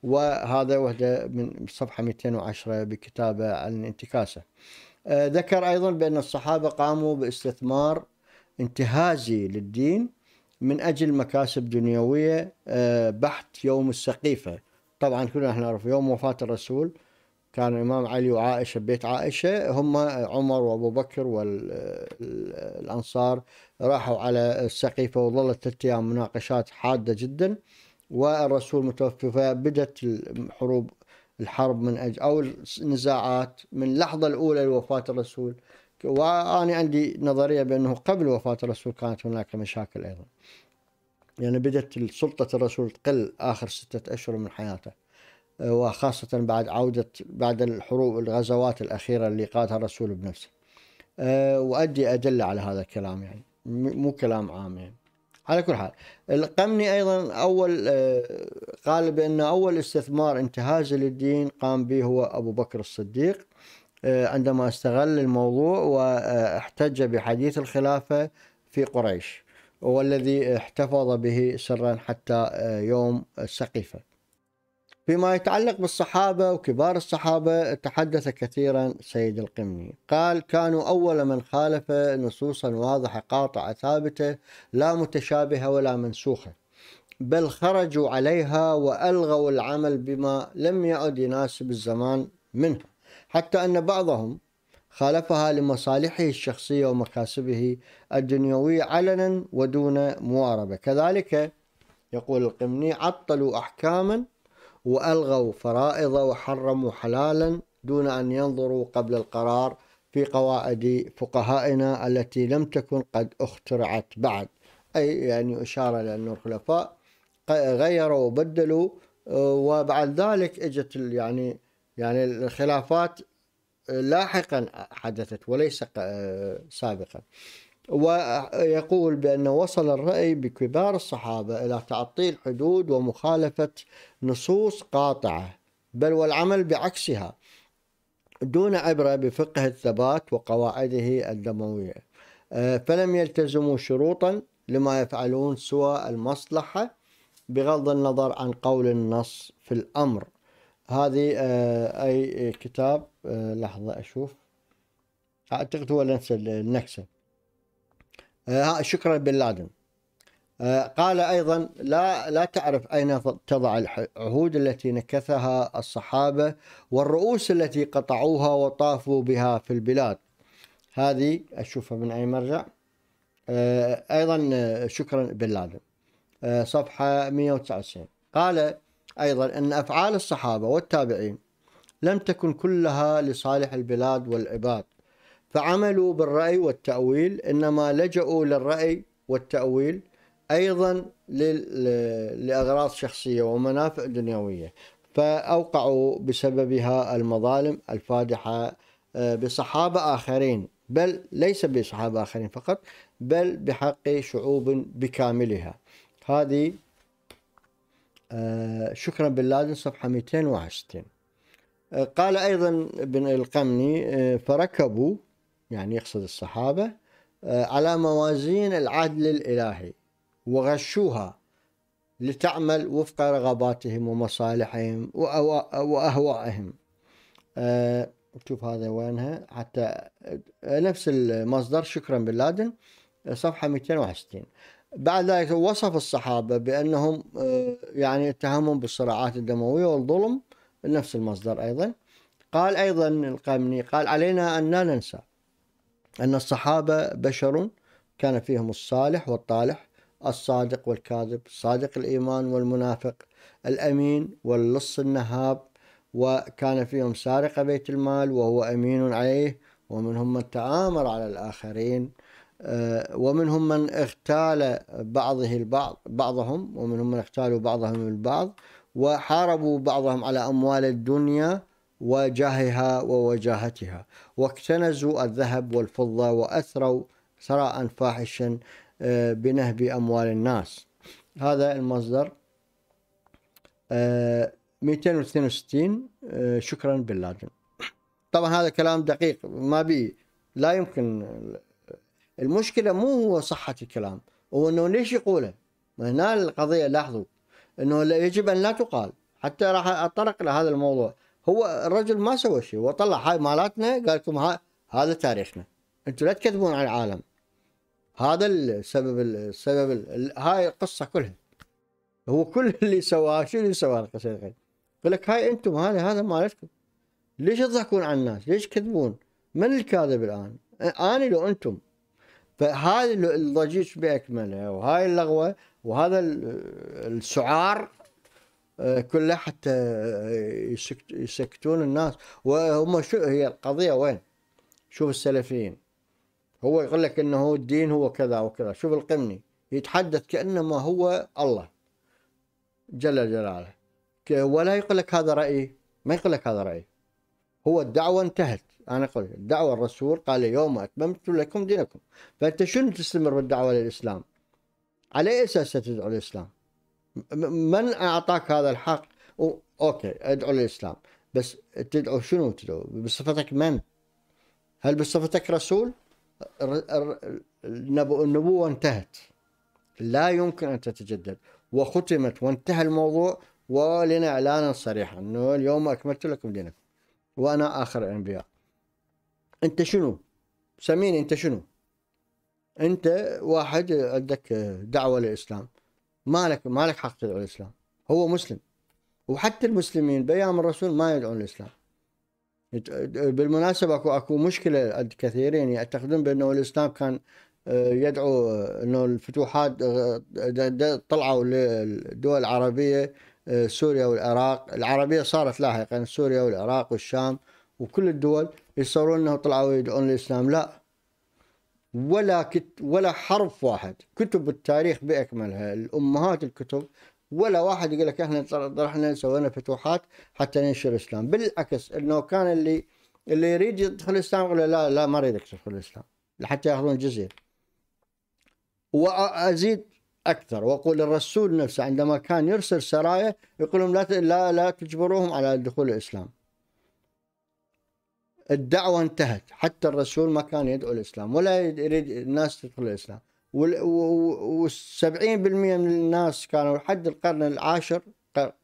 B: وهذا وحده من صفحة 210 بكتابة عن انتكاسة آه، ذكر أيضا بأن الصحابة قاموا باستثمار انتهازي للدين من أجل مكاسب دنيوية آه، بحت يوم السقيفة. طبعا كلنا نعرف يوم وفاة الرسول كان الإمام علي وعائشة بيت عائشة. هم عمر وأبو بكر والأنصار راحوا على السقيفة وظلت ثلاثة أيام مناقشات حادة جدا والرسول متوفي فبدت الحروب الحرب من أجل أو النزاعات من اللحظة الأولى لوفاة الرسول. وأنا عندي نظرية بأنه قبل وفاة الرسول كانت هناك مشاكل أيضا. يعني بدت سلطة الرسول تقل آخر ستة أشهر من حياته وخاصة بعد عودة بعد الحروب الغزوات الأخيرة اللي قادها الرسول بنفسه. آه، وأدي أدلة على هذا الكلام يعني. مو كلام عام يعني. على كل حال القمني أيضا أول آه، قال بأن أول استثمار انتهازي للدين قام به هو أبو بكر الصديق. آه، عندما استغل الموضوع واحتج بحديث الخلافة في قريش والذي احتفظ به سرا حتى آه، يوم السقيفة. فيما يتعلق بالصحابة وكبار الصحابة تحدث كثيرا سيد القمني قال كانوا أول من خالف نصوصا واضحة قاطعة ثابتة لا متشابهة ولا منسوخة بل خرجوا عليها وألغوا العمل بما لم يعد يناسب الزمان منها حتى أن بعضهم خالفها لمصالحه الشخصية ومكاسبه الدنيوية علنا ودون مواربة كذلك يقول القمني عطلوا أحكاما وألغوا فرائض وحرموا حلالا دون أن ينظروا قبل القرار في قواعد فقهائنا التي لم تكن قد اخترعت بعد. أي يعني إشارة لأن الخلفاء غيروا وبدلوا آه، وبعد ذلك إجت يعني يعني الخلافات لاحقا حدثت وليس آه، سابقا. ويقول بأن وصل الرأي بكبار الصحابة إلى تعطيل حدود ومخالفة نصوص قاطعة بل والعمل بعكسها دون عبرة بفقه الثبات وقواعده الدموية. آه، فلم يلتزموا شروطا لما يفعلون سوى المصلحة بغض النظر عن قول النص في الأمر. هذه آه، أي كتاب آه، لحظة أشوف. أعتقد هو لنس النكسة شكرا بن لادن. آه، قال أيضا لا لا تعرف أين تضع العهود التي نكثها الصحابة والرؤوس التي قطعوها وطافوا بها في البلاد. هذه أشوفها من أي مرجع. آه، أيضا آه، شكرا بن لادن. آه، صفحة 199 قال أيضا أن أفعال الصحابة والتابعين لم تكن كلها لصالح البلاد والعباد. فعملوا بالرأي والتأويل إنما لجأوا للرأي والتأويل أيضا لأغراض شخصية ومنافع دنيوية. فأوقعوا بسببها المظالم الفادحة آه، بصحابة آخرين. بل ليس بصحابة آخرين فقط بل بحق شعوب بكاملها. هذه آه، شكرا بن لادن صفحة 261 آه، قال أيضا ابن القمني فركبوا يعني يقصد الصحابة آه، على موازين العدل الإلهي وغشوها لتعمل وفق رغباتهم ومصالحهم وأهوائهم. آه، شوف هذا وينها؟ حتى آه، نفس المصدر شكرا بن لادن. صفحة 261 بعد ذلك وصف الصحابة بأنهم يعني اتهمهم بالصراعات الدموية والظلم نفس المصدر أيضا. قال أيضا القمني قال علينا أن لا ننسى أن الصحابة بشر كان فيهم الصالح والطالح الصادق والكاذب صادق الإيمان والمنافق الأمين واللص النهاب وكان فيهم سارق بيت المال وهو أمين عليه ومنهم من تآمر على الآخرين آه، ومنهم من اغتال بعضه البعض بعضهم ومنهم من اغتالوا بعضهم البعض وحاربوا بعضهم على أموال الدنيا وجاهها ووجاهتها. واكتنزوا الذهب والفضة وأثروا ثراء فاحشا آه، بنهب أموال الناس. هذا المصدر آه، 262 آه، شكرا بن لادن طبعا هذا كلام دقيق ما بي لا يمكن المشكلة مو هو صحة الكلام هو إنه ليش يقوله؟ هنا القضية لاحظوا إنه يجب أن لا تقال حتى راح اتطرق لهذا الموضوع. هو الرجل ما سوى شيء وطلع هاي مالاتنا قال لكم هذا تاريخنا. أنتم لا تكذبون على العالم. هذا السبب السبب ال- هاي القصة كلها. هو كل اللي سواه شو اللي سواه القصة الغيب يقول لك هاي أنتم هذا هذا مالتكم. ليش تضحكون على الناس؟ ليش تكذبون من الكاذب الآن؟ أنا لو أنتم. فهذا الضجيج باكمله وهاي اللغوة وهذا ال- السعار آه، كله حتى آه، يسكت يسكتون الناس. وهم شو هي القضية وين؟ شوف السلفيين. هو يقول لك إنه الدين هو كذا وكذا. شوف القمني. يتحدث كأنما هو الله جل جلاله. ولا يقول لك هذا رأيي. ما يقول لك هذا رأيي. هو الدعوة انتهت. أنا أقول الدعوه الرسول قال يوم أتممت لكم دينكم. فأنت شنو تستمر بالدعوة للإسلام؟ على أي أساس تدعو الإسلام؟ من أعطاك هذا الحق؟ أوكي أدعو للإسلام بس تدعو شنو تدعو؟ بصفتك من؟ هل بصفتك رسول؟ الر- الر- النبو- النبوة انتهت لا يمكن أن تتجدد وختمت وانتهى الموضوع ولنا إعلانا صريحا إنه اليوم أكملت لكم دينكم وأنا آخر الانبياء. أنت شنو؟ سميني أنت شنو؟ أنت واحد عندك دعوة للإسلام ما لك ما لك حق تدعو الإسلام. هو مسلم. وحتى المسلمين بأيام الرسول ما يدعون الإسلام. بالمناسبة اكو أكو مشكلة عند كثيرين يعتقدون بأنه الإسلام كان آه، يدعو إنه الفتوحات آه، طلعوا للدول العربيه آه، سوريا والعراق. العربية صارت لاحقا سوريا والعراق والشام. وكل الدول يصورون إنه طلعوا يدعون الإسلام. لا. ولا كت ولا حرف واحد. كتب التاريخ بأكملها. الأمهات الكتب ولا واحد يقول لك إحنا رحنا سوينا فتوحات حتى ننشر الإسلام. بالعكس إنه كان اللي اللي يريد يدخل الإسلام يقول لا لا ما أريدك تدخل الإسلام. لحتى يأخذون الجزيه وأزيد أكثر. وأقول الرسول نفسه عندما كان يرسل سرايا يقول لهم لا لا تجبروهم على دخول الإسلام. الدعوة انتهت. حتى الرسول ما كان يدعو الإسلام ولا يريد الناس تدخل الإسلام. وال70% من الناس كانوا لحد القرن العاشر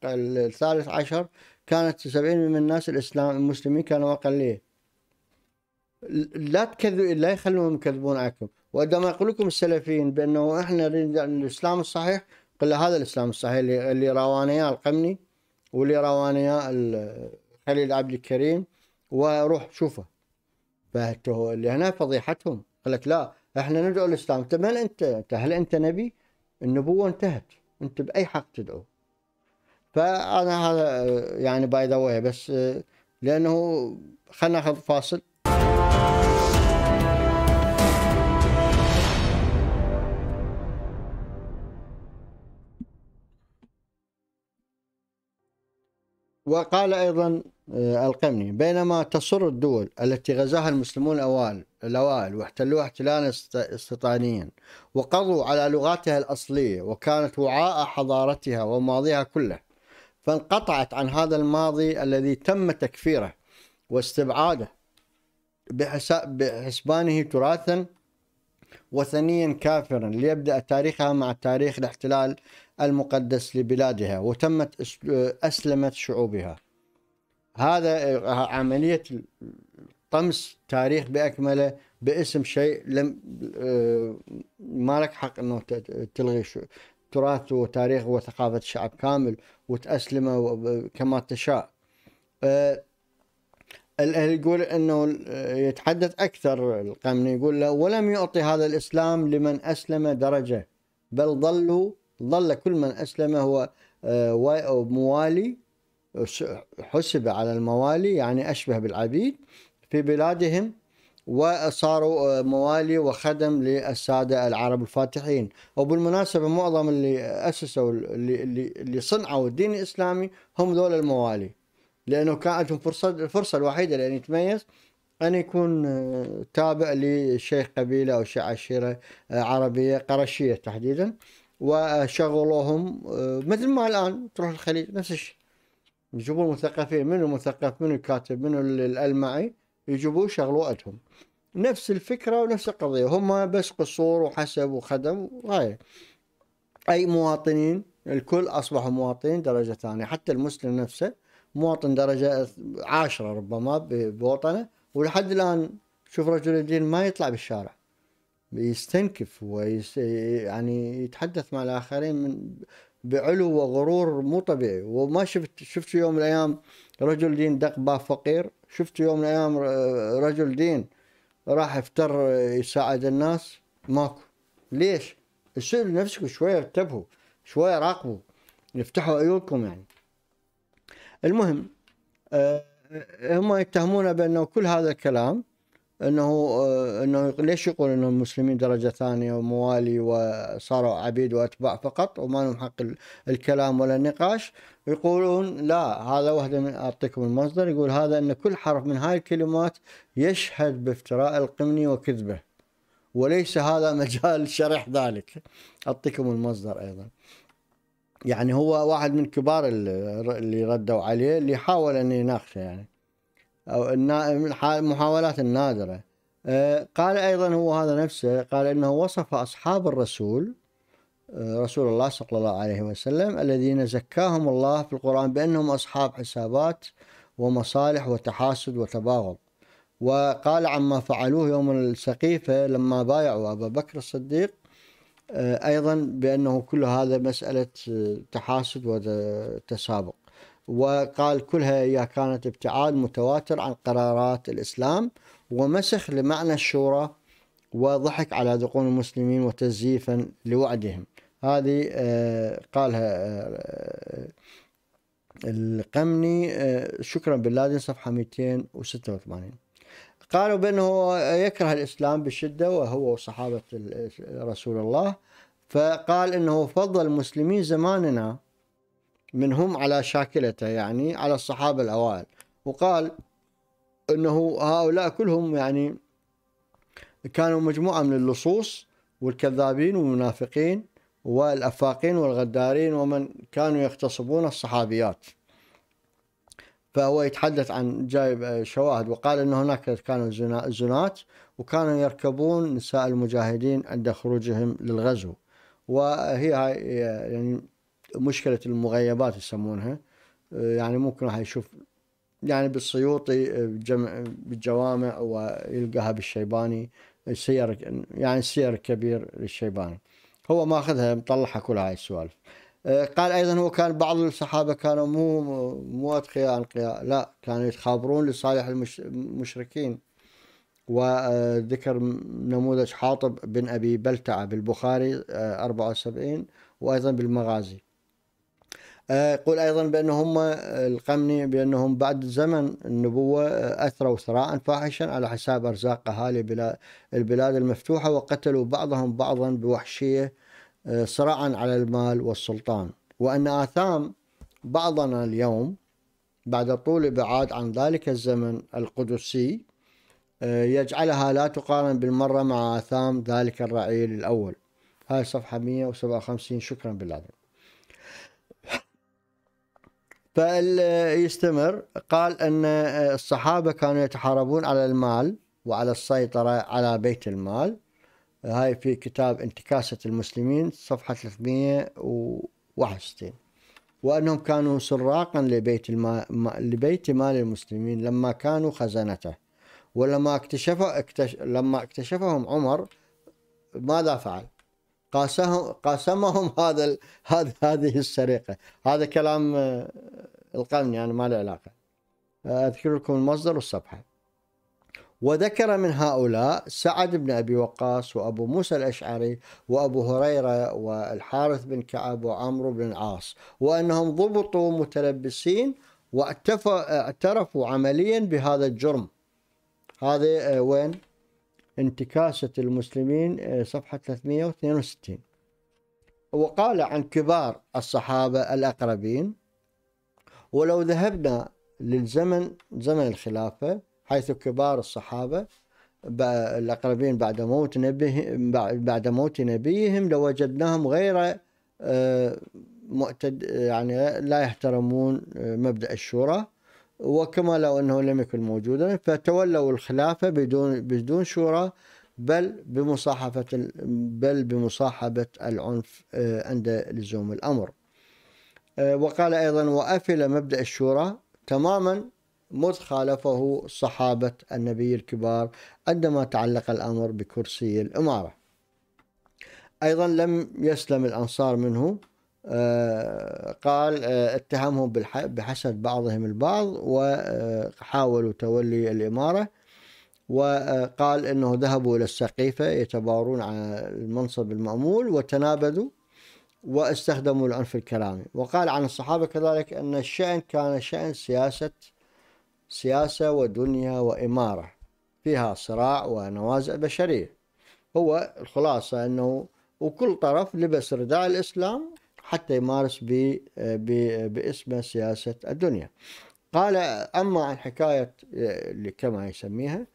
B: الثالث عشر كانت 70% من الناس الإسلام المسلمين كانوا أقلية. لا تكذبوا لا يخلوهم يكذبون عليكم. وعندما يقول لكم السلفيين بأنه إحنا نريد الإسلام الصحيح قل هذا الإسلام الصحيح اللي اياه القمني واللي ال- خليل عبد الكريم وروح شوفه. فهو اللي هنا فضيحتهم. قال لك لا إحنا ندعو الإسلام. انت من أنت انت هل أنت نبي؟ النبوة انتهت. أنت بأي حق تدعو. فأنا هذا يعني باي ذا بس لأنه خلينا ناخذ فاصل. وقال أيضا ألقمني. بينما تصر الدول التي غزاها المسلمون الاوائل الأوائل واحتلوها احتلالا است- استيطانيا وقضوا على لغاتها الأصلية وكانت وعاء حضارتها وماضيها كله فانقطعت عن هذا الماضي الذي تم تكفيره واستبعاده بحسبانه تراثا وثنيا كافرا ليبدأ تاريخها مع تاريخ الاحتلال المقدس لبلادها وتمت أس- أسلمت شعوبها. هذا عملية طمس تاريخ بأكمله باسم شيء لم آه، ما لك حق إنه ت- تلغي تراث وتاريخ وثقافة الشعب كامل وتأسلمه وب- كما تشاء. آه، ال- ال- يقول آه، يتحدث أكثر القمني يقول له ولم يعطي هذا الإسلام لمن أسلم درجة بل ظلوا ظل كل من أسلم هو آه، وا- موالي حسب على الموالي يعني أشبه بالعبيد في بلادهم وصاروا آه، موالي وخدم للسادة العرب الفاتحين. وبالمناسبة معظم اللي أسسوا اللي اللي, صنعوا الدين الإسلامي هم ذول الموالي. لأنه كانت لهم فرصة الفرصه الوحيدة لأن يتميز أن يكون آه، تابع لشيخ قبيلة أو شيخ عشيرة آه، عربية قرشية تحديدا وشغلوهم مثل ما الآن تروح الخليج نفس الشيء. يجيبون مثقفين منو مثقف منو كاتب منو الألمعي يجيبوه شغلوه عندهم نفس الفكرة ونفس القضية هم بس قصور وحسب وخدم وهاي. أي مواطنين الكل أصبحوا مواطنين درجة ثانية حتى المسلم نفسه مواطن درجة عاشرة ربما بوطنه ولحد الآن شوف رجل الدين ما يطلع بالشارع. يستنكف ويس يعني يتحدث مع الآخرين من بعلو وغرور مو طبيعي. وما شفت شفت يوم من الأيام رجل دين دق باب فقير. شفت يوم من الأيام ر- رجل دين راح افتر يساعد الناس. ماكو. ليش؟ سألوا نفسكم شوية انتبهوا شوية راقبوا يفتحوا عيونكم يعني. المهم آه، هم يتهمون بأنه كل هذا الكلام إنه آه، إنه ليش يقول إنه المسلمين درجة ثانية وموالي وصاروا عبيد وأتباع فقط وما لهم حق ال- الكلام ولا النقاش؟ يقولون لا هذا واحدة من أعطيكم المصدر يقول هذا إن كل حرف من هاي الكلمات يشهد بافتراء القمني وكذبه وليس هذا مجال شرح ذلك. أعطيكم المصدر أيضا. يعني هو واحد من كبار ال- اللي ردوا عليه اللي حاول أن يناقشه يعني. الح- المحاولات النادرة. آه، قال أيضا هو هذا نفسه قال إنه وصف أصحاب الرسول آه، رسول الله صلى الله عليه وسلم الذين زكاهم الله في القرآن بأنهم أصحاب حسابات ومصالح وتحاسد وتباغض. وقال عما فعلوه يوم السقيفة لما بايعوا أبا بكر الصديق آه، أيضا بأنه كل هذا مسألة آه، تحاسد وتسابق وقال كلها هي كانت ابتعاد متواتر عن قرارات الإسلام ومسخ لمعنى الشورى وضحك على ذقون المسلمين وتزييفا لوعدهم. هذه آه، قالها آه، القمني آه، شكرا باللادن صفحة 286 قالوا بأنه يكره الإسلام بشدة وهو وصحابة ال- رسول الله فقال إنه فضل المسلمين زماننا منهم على شاكلته يعني على الصحابة الأوائل. وقال إنه هؤلاء كلهم يعني كانوا مجموعة من اللصوص والكذابين والمنافقين والأفاقين والغدارين ومن كانوا يغتصبون الصحابيات. فهو يتحدث عن جايب شواهد وقال إن هناك كانوا زنا- زنات وكانوا يركبون نساء المجاهدين عند خروجهم للغزو. وهي يعني مشكلة المغيبات يسمونها. يعني ممكن راح يشوف يعني بالسيوطي بجمع بالجوامع ويلقاها بالشيباني السير يعني السير الكبير للشيباني. هو ماخذها مطلعها كل هاي السوالف. آه، قال أيضا هو كان بعض الصحابة كانوا مو مو اتقياء انقياء لا كانوا يتخابرون لصالح المش- المشركين. وذكر نموذج حاطب بن أبي بلتعة بالبخاري آه، 74 وأيضا بالمغازي. آه، يقول أيضا بان هم آه، القمني بأنهم بعد زمن النبوة آه، أثروا ثراء فاحشا على حساب أرزاق أهالي بلا- البلاد المفتوحة وقتلوا بعضهم بعضا بوحشية آه، صراعا على المال والسلطان. وأن آثام بعضنا اليوم بعد طول بعاد عن ذلك الزمن القدسي آه، يجعلها لا تقارن بالمرة مع آثام ذلك الرعيل الأول. هاي صفحة 157 شكرا بالله فيستمر قال أن الصحابة كانوا يتحاربون على المال وعلى السيطرة على بيت المال. هاي في كتاب انتكاسة المسلمين صفحة 361 وأنهم كانوا سراقا لبيت المال لبيت مال المسلمين لما كانوا خزنته. ولما اكتشف اكتش لما اكتشفهم عمر ماذا فعل؟ قاسهم قاسمهم هذا هذا هذه السرقة. هذا كلام آه، القرن يعني ما له علاقة. أذكر لكم المصدر والصفحة. وذكر من هؤلاء سعد بن أبي وقاص وأبو موسى الأشعري وأبو هريرة والحارث بن كعب وعمرو بن العاص وأنهم ضبطوا متلبسين واعتف- اعترفوا عمليا بهذا الجرم. هذا آه، وين؟ انتكاسة المسلمين آه، صفحة 362 وقال عن كبار الصحابة الأقربين ولو ذهبنا للزمن زمن الخلافة حيث كبار الصحابة الأقربين بعد موت نبيه بعد موت نبيهم لوجدناهم غير آه، معتد يعني لا يحترمون آه، مبدأ الشورى وكما لو أنه لم يكن موجودا فتولوا الخلافة بدون بدون شورى بل بمصاحبة ال- بل بمصاحبة العنف آه، عند لزوم الأمر. آه، وقال أيضا وأفل مبدأ الشورى تماما مذ خالفه صحابة النبي الكبار عندما تعلق الأمر بكرسي الإمارة. أيضا لم يسلم الأنصار منه قال آه، اتهمهم بحسد بعضهم البعض وحاولوا تولي الإمارة وقال أنه ذهبوا إلى السقيفة يتبارون على المنصب المأمول وتنابذوا واستخدموا العنف الكلامي. وقال عن الصحابة كذلك أن الشأن كان شأن سياسة سياسة ودنيا وإمارة فيها صراع ونوازع بشرية. هو الخلاصة أنه وكل طرف لبس رداء الإسلام حتى يمارس باسمه سياسة الدنيا قال أما عن حكاية اللي كما يسميها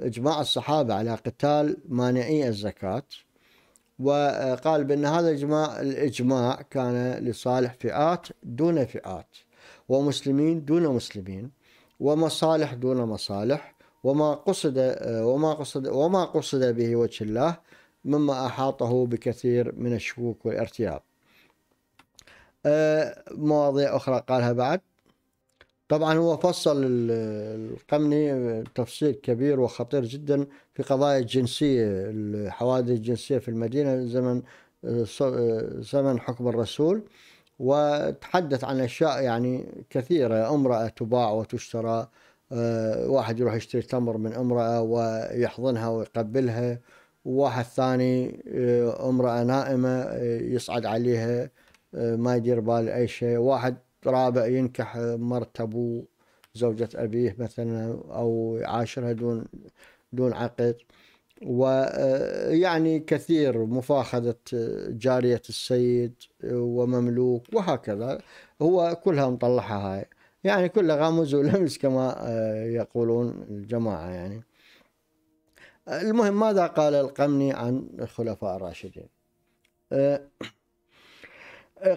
B: إجماع الصحابة على قتال مانعي الزكاة وقال بأن هذا الإجماع الإجماع كان لصالح فئات دون فئات ومسلمين دون مسلمين ومصالح دون مصالح وما قصد وما قصد وما قصد به وجه الله مما أحاطه بكثير من الشكوك والارتياب. آه، مواضيع أخرى قالها بعد. طبعا هو فصل ال- القمني تفصيل كبير وخطير جدا في قضايا الجنسية الحوادث الجنسية في المدينة زمن زمن حكم الرسول وتحدث عن أشياء يعني كثيرة. امرأة تباع وتشترى آه، واحد يروح يشتري تمر من امرأة ويحضنها ويقبلها وواحد ثاني آه، امرأة نائمة آه، يصعد عليها آه، ما يدير بال أي شيء. واحد رابع ينكح مرت أبوه زوجة أبيه مثلا أو يعاشرها دون دون عقد ويعني كثير مفاخذة جارية السيد ومملوك وهكذا. هو كلها مطلعها هاي. يعني كلها غامز ولمس كما يقولون الجماعة يعني. المهم ماذا قال القمني عن الخلفاء الراشدين؟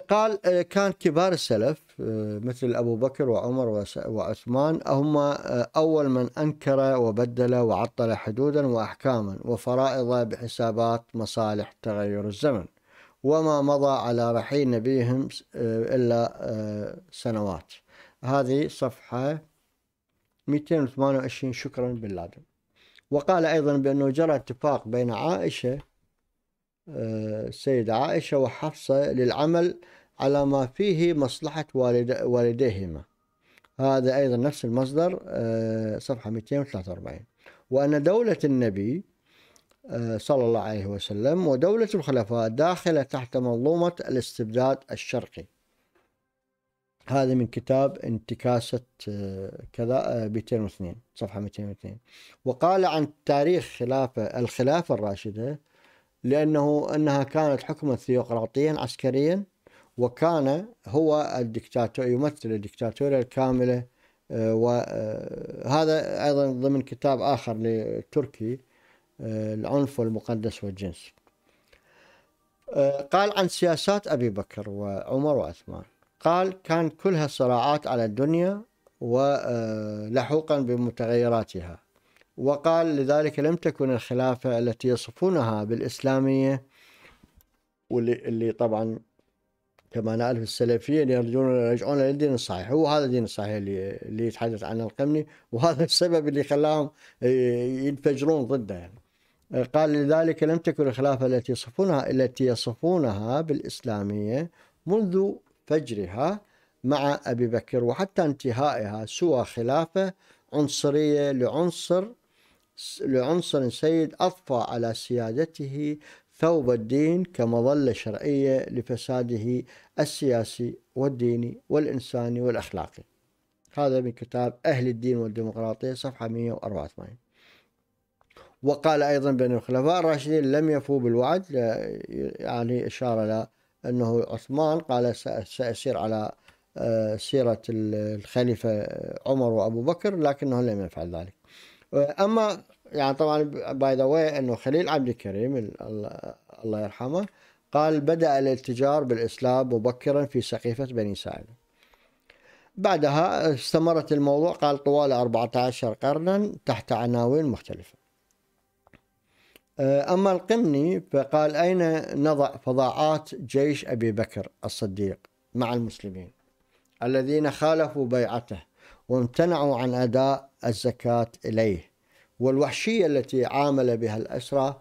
B: قال كان كبار السلف مثل أبو بكر وعمر وعثمان هم أول من أنكر وبدل وعطل حدودا وأحكاما وفرائض بحسابات مصالح تغير الزمن وما مضى على رحيل نبيهم إلا سنوات. هذه صفحة 228 شكرا بن لادن وقال أيضا بأنه جرى اتفاق بين عائشة السيدة عائشة وحفصة للعمل على ما فيه مصلحة والد والديهما. هذا أيضا نفس المصدر صفحة 243 وأن دولة النبي صلى الله عليه وسلم ودولة الخلفاء داخلة تحت منظومة الاستبداد الشرقي. هذا من كتاب انتكاسة كذا 202 صفحة 202 وقال عن تاريخ خلافة الخلافة الراشدة لأنه أنها كانت حكما ثيوقراطيا عسكريا وكان هو الدكتاتور يمثل الدكتاتورية الكاملة وهذا أيضا ضمن كتاب آخر لتركي العنف والمقدس والجنس. قال عن سياسات أبي بكر وعمر وعثمان. قال كان كلها صراعات على الدنيا ولحوقا بمتغيراتها. وقال لذلك لم تكن الخلافة التي يصفونها بالإسلامية واللي اللي طبعا كما نعرف السلفيين يرجون يرجعون للدين الصحيح. هو هذا الدين الصحيح اللي, اللي يتحدث عنه القمني وهذا السبب اللي خلاهم ينفجرون ضده يعني. قال لذلك لم تكن الخلافة التي يصفونها التي يصفونها بالإسلامية منذ فجرها مع أبي بكر وحتى انتهائها سوى خلافة عنصرية لعنصر لعنصر سيد أضفى على سيادته ثوب الدين كمظلة شرعية لفساده السياسي والديني والإنساني والأخلاقي. هذا من كتاب أهل الدين والديمقراطية صفحة 184 وقال أيضا بأن الخلفاء الراشدين لم يفوا بالوعد يعني إشارة إلى أنه عثمان قال سأسير على سيرة الخليفة عمر وأبو بكر لكنه لم يفعل ذلك. أما يعني طبعا by the way أنه خليل عبد الكريم الله يرحمه قال بدأ الاتجار بالإسلام مبكرا في سقيفة بني ساعدة بعدها استمرت الموضوع قال طوال 14 قرنا تحت عناوين مختلفة. أما القمني فقال أين نضع فضاعات جيش أبي بكر الصديق مع المسلمين الذين خالفوا بيعته؟ وامتنعوا عن أداء الزكاة إليه. والوحشية التي عامل بها الأسرى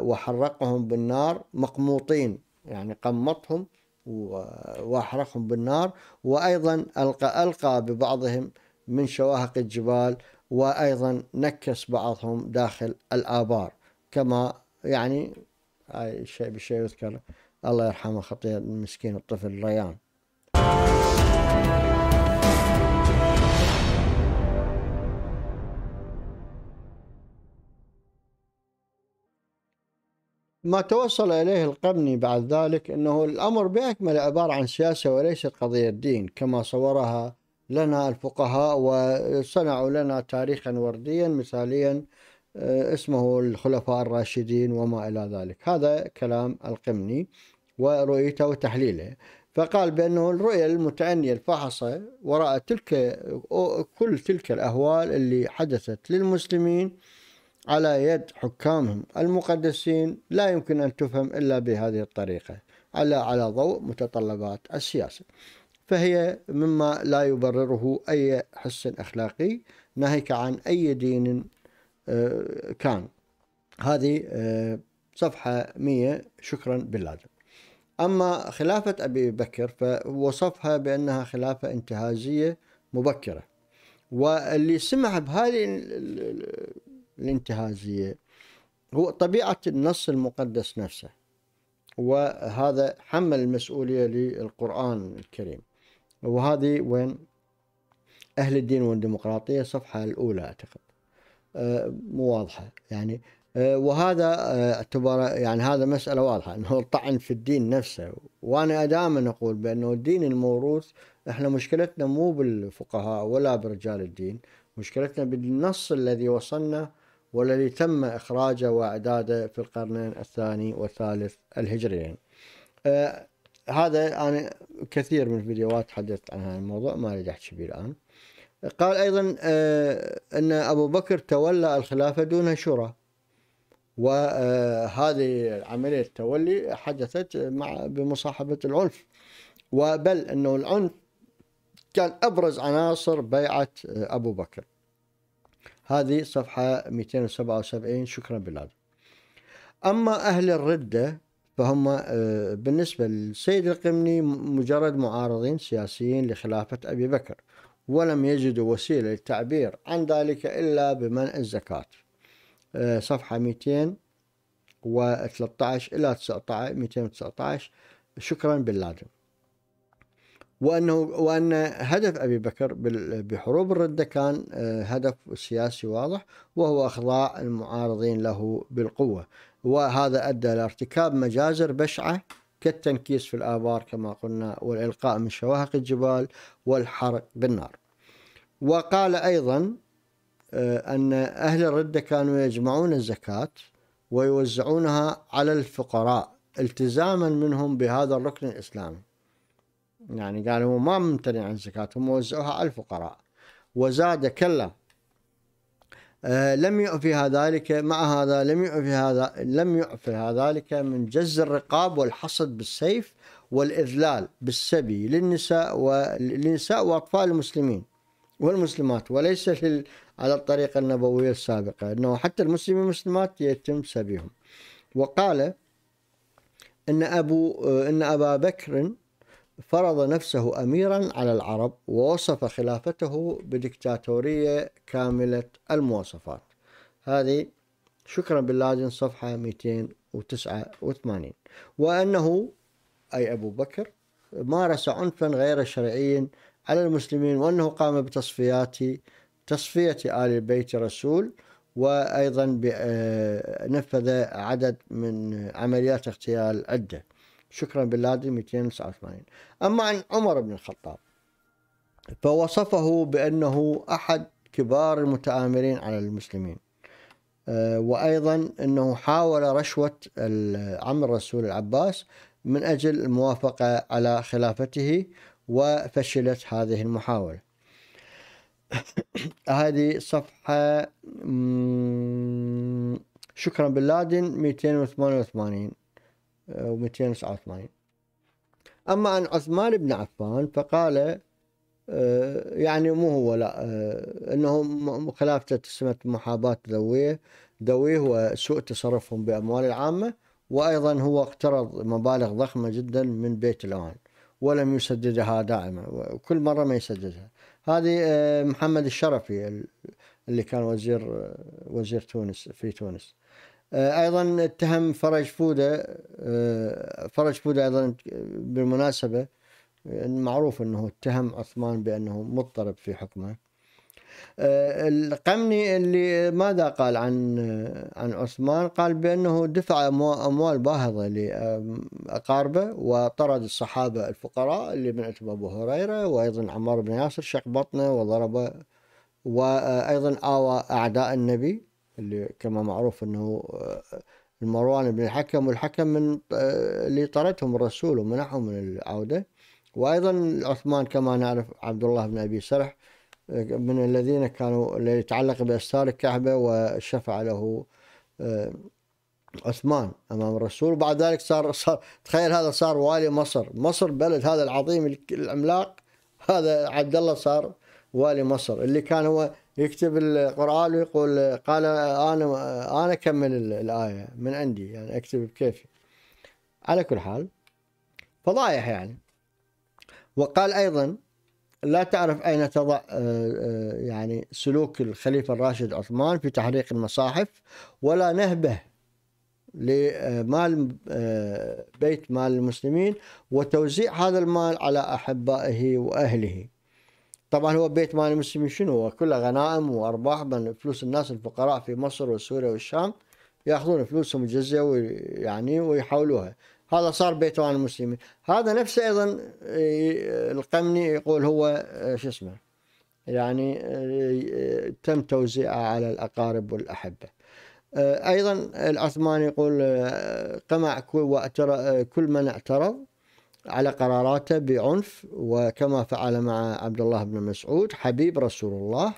B: وحرقهم بالنار مقموطين يعني قمطهم وأحرقهم بالنار. وأيضا ألقى, ألقى ببعضهم من شواهق الجبال وأيضا نكس بعضهم داخل الآبار. كما يعني هاي الشيء بالشيء يذكر الله يرحمه خطير المسكين الطفل ريان ما توصل إليه القرني بعد ذلك أنه الأمر بأكمله عبارة عن سياسة وليست قضية دين كما صورها لنا الفقهاء وصنعوا لنا تاريخا ورديا مثاليا آه، اسمه الخلفاء الراشدين وما إلى ذلك. هذا كلام القمني ورؤيته وتحليله. فقال بأنه الرؤية المتأنية الفاحصة وراء تلك كل تلك الأهوال اللي حدثت للمسلمين على يد حكامهم المقدسين لا يمكن أن تفهم إلا بهذه الطريقة على على ضوء متطلبات السياسة. فهي مما لا يبرره أي حس أخلاقي ناهيك عن أي دين آه، كان. هذه آه، صفحة 100 شكرا باللازم أما خلافة أبي بكر فوصفها بأنها خلافة انتهازية مبكرة. واللي سمح بهذه الانتهازية. هو طبيعة النص المقدس نفسه وهذا حمل المسؤولية للقرآن الكريم. وهذه وين؟ أهل الدين والديمقراطية صفحة الأولى أعتقد. آه، مو واضحة يعني. آه، وهذا آه، اعتبر يعني هذا مسألة واضحة أنه الطعن في الدين نفسه. وأنا دائما أقول بأنه الدين الموروث إحنا مشكلتنا مو بالفقهاء ولا برجال الدين. مشكلتنا بالنص الذي وصلنا والذي تم إخراجه وإعداده في القرنين الثاني والثالث الهجريين. آه هذا أنا كثير من الفيديوهات تحدثت عن هذا الموضوع ما أريد أحكي به الآن. قال أيضا آه أن أبو بكر تولى الخلافة دون شورى. وهذه عملية التولي حدثت مع بمصاحبة العنف. وبل أنه العنف كان أبرز عناصر بيعة أبو بكر. هذه صفحة 277 شكرا بالله أما أهل الردة فهم آه، بالنسبة للسيد القمني مجرد معارضين سياسيين لخلافة أبي بكر ولم يجدوا وسيلة للتعبير عن ذلك إلا بمنع الزكاة. آه، صفحة 213 إلى 19 219 شكرا باللازم وأنه وأن هدف أبي بكر بحروب الردة كان آه، هدف سياسي واضح وهو إخضاع المعارضين له بالقوة وهذا أدى إلى ارتكاب مجازر بشعة كالتنكيس في الآبار كما قلنا والإلقاء من شواهق الجبال والحرق بالنار. وقال أيضا آه، أن أهل الردة كانوا يجمعون الزكاة ويوزعونها على الفقراء التزاما منهم بهذا الركن الإسلامي. يعني قال هو ما ممتنع عن الزكاة هم وزعوها على الفقراء. وزاد كلا آه لم يعفها ذلك مع هذا لم يعفي هذا لم يعفها ذلك من جز الرقاب والحصد بالسيف والإذلال بالسبي للنساء وللنساء وأطفال المسلمين والمسلمات وليس على الطريقة النبوية السابقة أنه حتى المسلمين والمسلمات يتم سبيهم. وقال إن أبو إن أبا بكر فرض نفسه اميرا على العرب ووصف خلافته بديكتاتوريه كاملة المواصفات. هذه شكرا باللازم صفحة 289 وأنه أي أبو بكر مارس عنفا غير شرعي على المسلمين وأنه قام بتصفيات تصفية آل بيت الرسول وأيضا آه، نفذ عدد من عمليات اغتيال عدة. شكرا بالله 289 أما عن عمر بن الخطاب فوصفه بأنه أحد كبار المتآمرين على المسلمين آه، وأيضا أنه حاول رشوة عم الرسول العباس من أجل الموافقة على خلافته وفشلت هذه المحاولة. هذه صفحة شكرا باللادن 288 و289 أما عن عثمان بن عفان فقال آه، يعني مو هو لا آه، إنه خلافته تسمت محاباة ذويه. ذويه وسوء تصرفهم بأموال العامة وأيضا هو اقترض مبالغ ضخمة جدا من بيت الاوان ولم يسددها دائما وكل مرة ما يسددها. هذه آه، محمد الشرفي اللي كان وزير وزير تونس في تونس. أيضا اتهم فرج فودة آه، فرج فودة أيضا بالمناسبة معروف إنه اتهم عثمان بأنه مضطرب في حكمه. آه، القمني اللي ماذا قال عن عن عثمان؟ قال بأنه دفع أموال باهظة لأقاربه وطرد الصحابة الفقراء اللي منهم أبو هريرة وأيضا عمار بن ياسر شق بطنه وضربه وأيضا آوى أعداء النبي. اللي كما معروف أنه آه، المروان بن الحكم والحكم من آه، اللي طردهم الرسول ومنعهم من العودة. وأيضا عثمان كما نعرف عبد الله بن أبي سرح من الذين كانوا اللي يتعلق بأستار الكعبة وشفع له آه، عثمان أمام الرسول. وبعد ذلك صار, صار تخيل هذا صار والي مصر. مصر بلد هذا العظيم العملاق هذا عبد الله صار والي مصر. اللي كان هو يكتب القرآن ويقول قال أنا أنا أكمل الآية من عندي يعني أكتب بكيفي. على كل حال فضايح يعني. وقال أيضا لا تعرف أين تضع آه، آه، يعني سلوك الخليفة الراشد عثمان في تحريق المصاحف ولا نهبة لمال آه، بيت مال المسلمين وتوزيع هذا المال على أحبائه وأهله. طبعا هو بيت مال المسلمين شنو؟ هو كله غنائم وأرباح من فلوس الناس الفقراء في مصر وسوريا والشام يأخذون فلوسهم الجزية ويعني ويحولوها. هذا صار بيت مال المسلمين. هذا نفسه أيضا القمني يقول هو آه، شو اسمه؟ يعني آه، تم توزيعه على الأقارب والأحبة. آه، أيضا العثماني يقول قمع كل من اعترض. على قراراته بعنف وكما فعل مع عبد الله بن مسعود حبيب رسول الله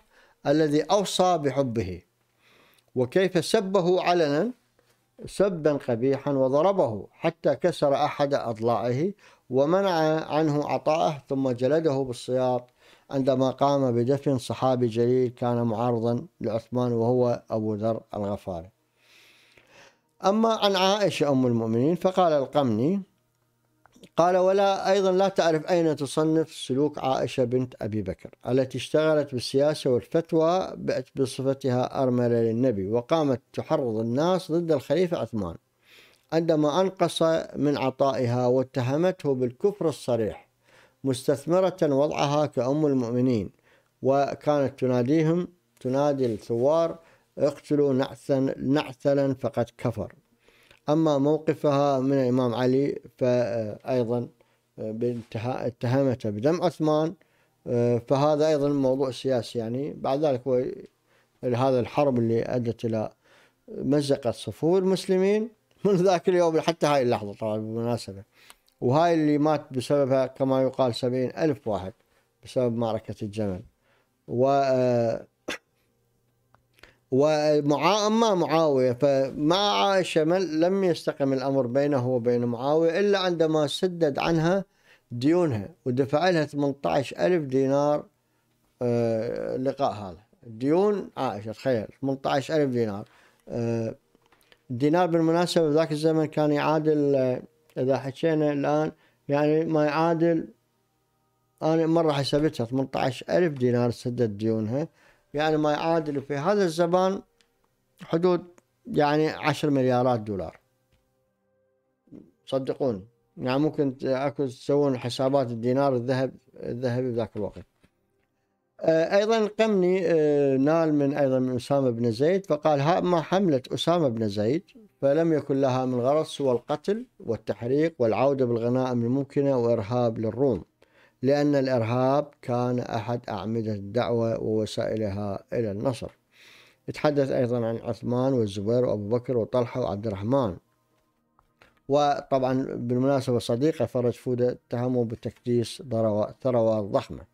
B: الذي أوصى بحبه. وكيف سبه علنا؟ سبا قبيحا وضربه حتى كسر أحد أضلاعه ومنع عنه عطاءه ثم جلده بالسياط. عندما قام بدفن صحابي جليل كان معارضا لعثمان وهو أبو ذر الغفاري. أما عن عائشة أم المؤمنين فقال القمني قال ولا أيضا لا تعرف أين تصنف سلوك عائشة بنت أبي بكر التي اشتغلت بالسياسة والفتوى بصفتها أرملة للنبي وقامت تحرض الناس ضد الخليفة عثمان عندما أنقص من عطائها واتهمته بالكفر الصريح مستثمرة وضعها كأم المؤمنين وكانت تناديهم تنادي الثوار اقتلوا نعثلا فقد كفر. أما موقفها من الإمام علي فأيضا بانتهاء اتهمته بدم عثمان فهذا أيضا موضوع سياسي يعني. بعد ذلك هو هذا الحرب اللي أدت إلى مزقت صفوف المسلمين. من ذاك اليوم حتى هاي اللحظة طبعا بالمناسبة. وهاي اللي مات بسببها كما يقال سبعين ألف واحد بسبب معركة الجمل. و ومعا أما معاوية فمع عائشة لم يستقم الأمر بينه وبين معاوية إلا عندما سدد عنها ديونها ودفع لها 18 ألف دينار آه، لقاء هذا. ديون عائشة تخيل 18 ألف دينار. آه، الدينار بالمناسبة ذاك الزمن كان يعادل آه، إذا حكينا الآن يعني ما يعادل أنا مرة حسبتها 18 ألف دينار سدد ديونها. يعني ما يعادل في هذا الزمان حدود يعني 10 مليارات دولار. صدقوني. يعني ممكن أكو تسوون حسابات الدينار الذهب الذهبي بذاك الوقت. آه، أيضا القمني آه، نال من أيضا من أسامة بن زيد فقال ما حملت أسامة بن زيد فلم يكن لها من غرض سوى القتل والتحريق والعودة بالغنائم الممكنة وإرهاب للروم. لأن الإرهاب كان أحد أعمدة الدعوة ووسائلها إلى النصر. يتحدث أيضا عن عثمان والزبير وأبو بكر وطلحة وعبد الرحمن. وطبعا بالمناسبة صديقه فرج فوده اتهموا بتكديس ثروات ضخمه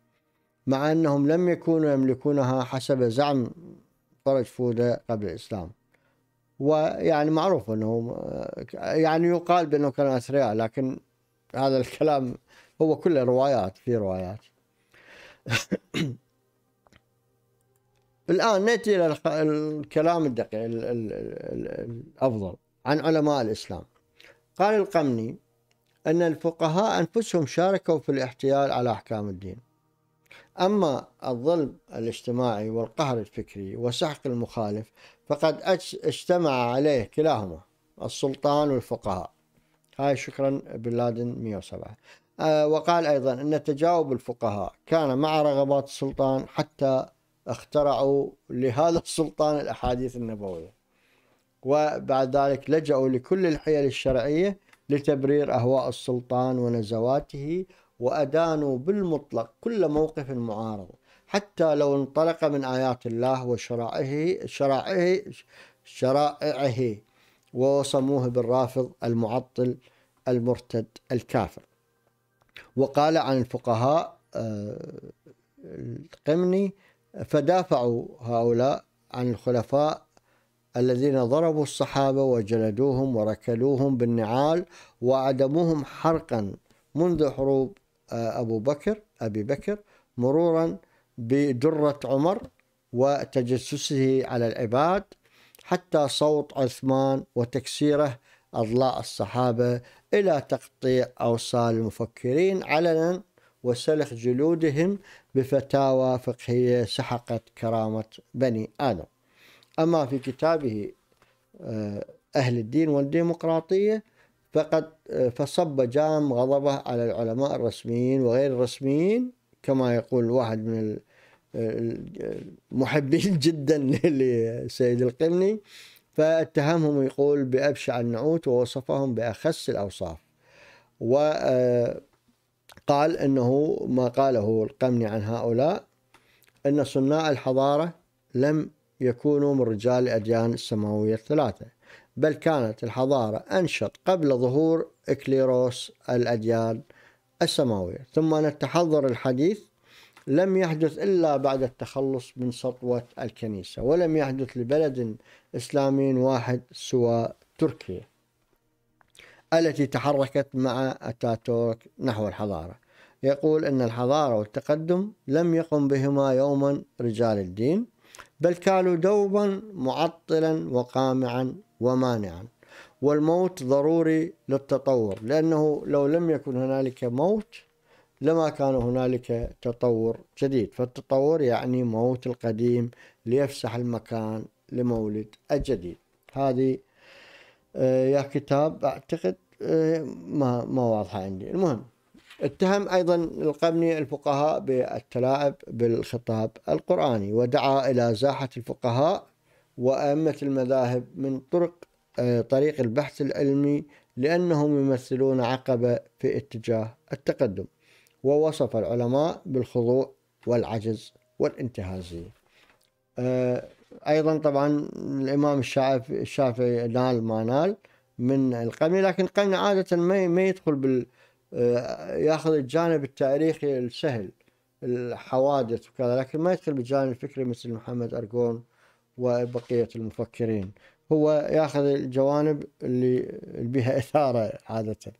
B: مع أنهم لم يكونوا يملكونها حسب زعم فرج فوده قبل الإسلام. ويعني معروف انه يعني يقال بأنه كانوا أثرياء لكن هذا الكلام هو كله روايات في روايات. الآن نأتي إلى الكلام الدقيق ال- ال- ال- الأفضل عن علماء الإسلام. قال القمني أن الفقهاء أنفسهم شاركوا في الاحتيال على أحكام الدين. أما الظلم الاجتماعي والقهر الفكري وسحق المخالف فقد اجتمع عليه كلاهما السلطان والفقهاء. هاي شكرا بن لادن 107 آه، وقال أيضا أن تجاوب الفقهاء كان مع رغبات السلطان حتى اخترعوا لهذا السلطان الأحاديث النبوية. وبعد ذلك لجأوا لكل الحيل الشرعية لتبرير أهواء السلطان ونزواته وأدانوا بالمطلق كل موقف معارض. حتى لو انطلق من آيات الله وشرائعه شرائعه شرائعه ووصموه بالرافض المعطل المرتد الكافر. وقال عن الفقهاء آه، القمني فدافعوا هؤلاء عن الخلفاء الذين ضربوا الصحابة وجلدوهم وركلوهم بالنعال وأعدموهم حرقا منذ حروب آه، أبو بكر أبي بكر مرورا بدرة عمر وتجسسه على العباد حتى صوت عثمان وتكسيره أضلاع الصحابة إلى تقطيع أوصال المفكرين علنا وسلخ جلودهم بفتاوى فقهية سحقت كرامة بني آدم. أما في كتابه آه، أهل الدين والديمقراطية فقد آه، فصب جام غضبه على العلماء الرسميين وغير الرسميين كما يقول واحد من المحبين جدا لسيد القمني فاتهمهم يقول بأبشع النعوت ووصفهم بأخس الأوصاف. وقال آه، أنه ما قاله القمني عن هؤلاء أن صناع الحضارة لم يكونوا من رجال الأديان السماوية الثلاثة بل كانت الحضارة أنشط قبل ظهور إكليروس الأديان السماوية. ثم أن التحضر الحديث لم يحدث إلا بعد التخلص من سطوة الكنيسة ولم يحدث لبلد إسلامي واحد سوى تركيا التي تحركت مع أتاتورك نحو الحضارة. يقول أن الحضارة والتقدم لم يقم بهما يوما رجال الدين بل كانوا دوبا معطلا وقامعا ومانعا والموت ضروري للتطور لأنه لو لم يكن هنالك موت لما كان هنالك تطور جديد. فالتطور يعني موت القديم ليفسح المكان لمولد الجديد. هذه آه، يا كتاب أعتقد آه، ما ما واضحة عندي. المهم اتهم أيضا القمني الفقهاء بالتلاعب بالخطاب القرآني ودعا إلى زاحة الفقهاء وأئمة المذاهب من طرق آه، طريق البحث العلمي لأنهم يمثلون عقبة في اتجاه التقدم. ووصف العلماء بالخضوع والعجز والانتهازية. آه، أيضا طبعا الإمام الشافعي نال ما نال من القمي لكن القمي عادة ما يدخل بال آه، يأخذ الجانب التاريخي السهل الحوادث وكذا لكن ما يدخل بالجانب الفكري مثل محمد أرجون وبقية المفكرين. هو يأخذ الجوانب اللي بها إثارة عادةً.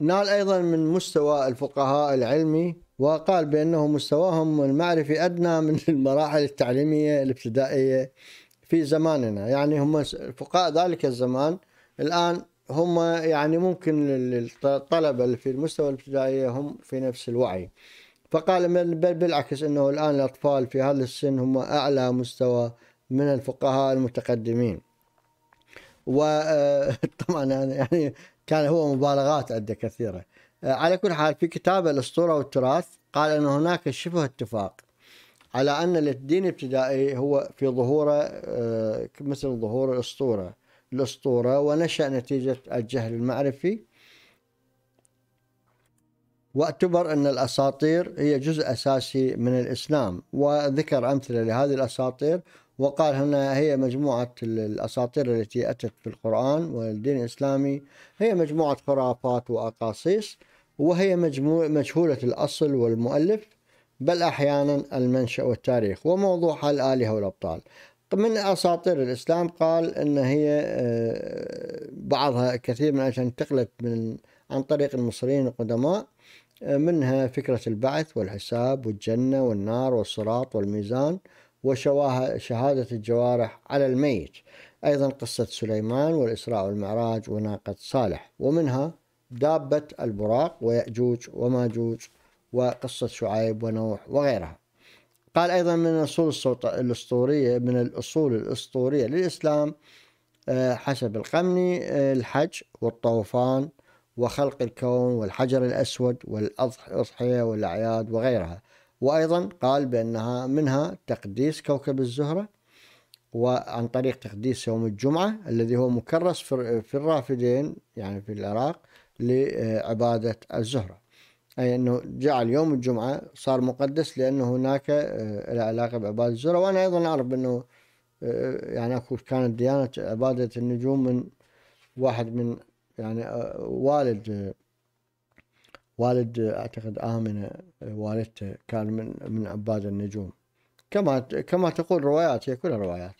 B: نال أيضا من مستوى الفقهاء العلمي وقال بأنه مستواهم المعرفي أدنى من المراحل التعليمية الابتدائية في زماننا. يعني هم فقهاء ذلك الزمان الآن هم يعني ممكن الطلبة اللي في المستوى الابتدائية هم في نفس الوعي. فقال بل بالعكس أنه الآن الأطفال في هذا السن هم أعلى مستوى من الفقهاء المتقدمين. وطبعا يعني كان هو مبالغات عنده كثيرة. آه، على كل حال في كتابه الأسطورة والتراث قال أن هناك شبه اتفاق على أن الدين الابتدائي هو في ظهوره آه، مثل ظهور الأسطورة. الأسطورة ونشأ نتيجة الجهل المعرفي. واعتبر أن الأساطير هي جزء أساسي من الإسلام. وذكر أمثلة لهذه الأساطير وقال هنا هي مجموعة الأساطير التي أتت في القرآن والدين الإسلامي هي مجموعة خرافات وأقاصيص وهي مجموع مجهولة الأصل والمؤلف بل أحيانا المنشأ والتاريخ وموضوعها الآلهة والأبطال. من أساطير الإسلام؟ قال أن هي آه، بعضها كثير من أجل انتقلت من عن طريق المصريين القدماء آه، منها فكرة البعث والحساب والجنة والنار والصراط والميزان وشهادة الجوارح على الميت. أيضا قصة سليمان والإسراء والمعراج وناقة صالح ومنها دابة البراق ويأجوج وماجوج وقصة شعيب ونوح وغيرها. قال أيضا من الأصول الأسطورية من الأصول الأسطورية للإسلام آه، حسب القمني آه، الحج والطوفان وخلق الكون والحجر الأسود والأضحية والأعياد وغيرها. وأيضا قال بأنها منها تقديس كوكب الزهرة وعن طريق تقديس يوم الجمعة الذي هو مكرس في الرافدين يعني في العراق لعبادة الزهرة. أي أنه جعل يوم الجمعة صار مقدس لأنه هناك آه، له علاقة بعبادة الزهرة. وأنا أيضا أعرف أنه آه، يعني أكو كانت ديانة عبادة النجوم من واحد من يعني آه، والد والد آه، أعتقد آمنة آه، والدته كان من من عباد النجوم. كما كما تقول روايات هي كلها روايات.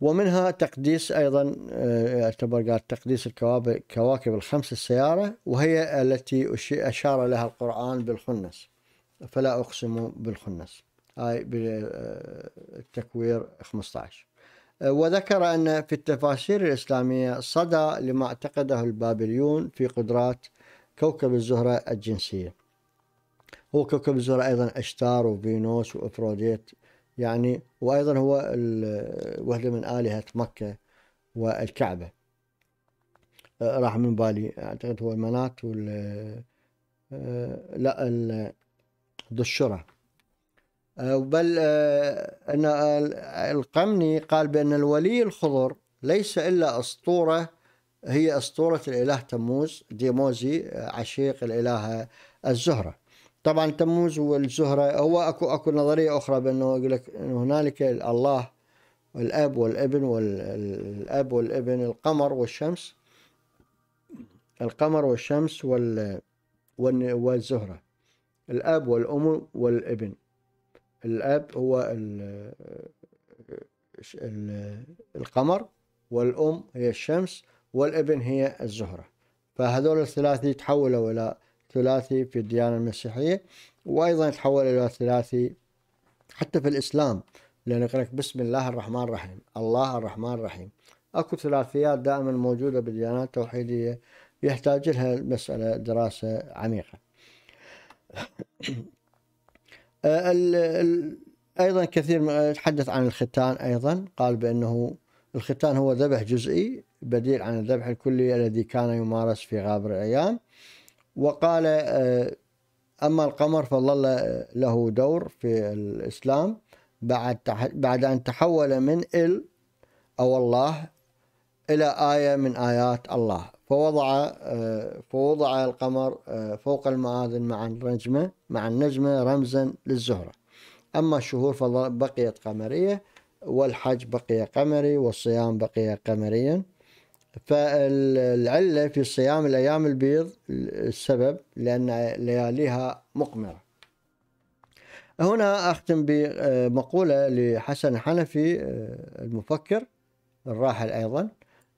B: ومنها تقديس أيضا آه، يعتبر قال تقديس الكواكب الخمس السيارة وهي التي أشار لها القرآن بالخنس. فلا أقسم بالخنس. هاي بالتكوير 15 آه، وذكر أن في التفاسير الإسلامية صدى لما اعتقده البابليون في قدرات كوكب الزهرة الجنسية. هو كوكب الزهرة أيضا أشتار وفينوس وأفروديت يعني وأيضا هو وحدة من آلهة مكة والكعبة. آه، راح من بالي أعتقد هو منات وال آه، لا ال- ذو الشرى. آه، بل أن ال- القمني قال بأن الولي الخضر ليس إلا أسطورة هي أسطورة الإله تموز ديموزي آه، عشيق الإلهة الزهرة. طبعا تموز والزهرة هو أكو أكو نظرية أخرى بأنه يقول لك أنه هنالك الله الأب والابن والأب والابن القمر والشمس. القمر والشمس وال والزهرة. الأب والأم والابن. الأب هو ال- القمر والأم هي الشمس. والإبن هي الزهرة. فهذول الثلاثي تحولوا إلى ثلاثي في الديانة المسيحية وأيضا تحول إلى ثلاثي حتى في الإسلام لأن يقول لك بسم الله الرحمن الرحيم الله الرحمن الرحيم. أكو ثلاثيات دائما موجودة بالديانات التوحيدية يحتاج لها المسألة دراسة عميقة. آه، أيضا كثير ما يتحدث عن الختان أيضا قال بأنه الختان هو ذبح جزئي بديل عن الذبح الكلي الذي كان يمارس في غابر الأيام. وقال آه، أما القمر فظل له دور في الإسلام بعد بعد أن تحول من إل أو الله إلى آية من آيات الله. فوضع آه، فوضع القمر آه، فوق المآذن مع النجمة مع النجمة رمزا للزهرة. أما الشهور فبقيت قمرية والحج بقي قمري والصيام بقي قمريا. فالعلة في صيام الأيام البيض السبب لأن لياليها مقمرة. هنا أختم بمقولة لحسن حنفي المفكر الراحل أيضا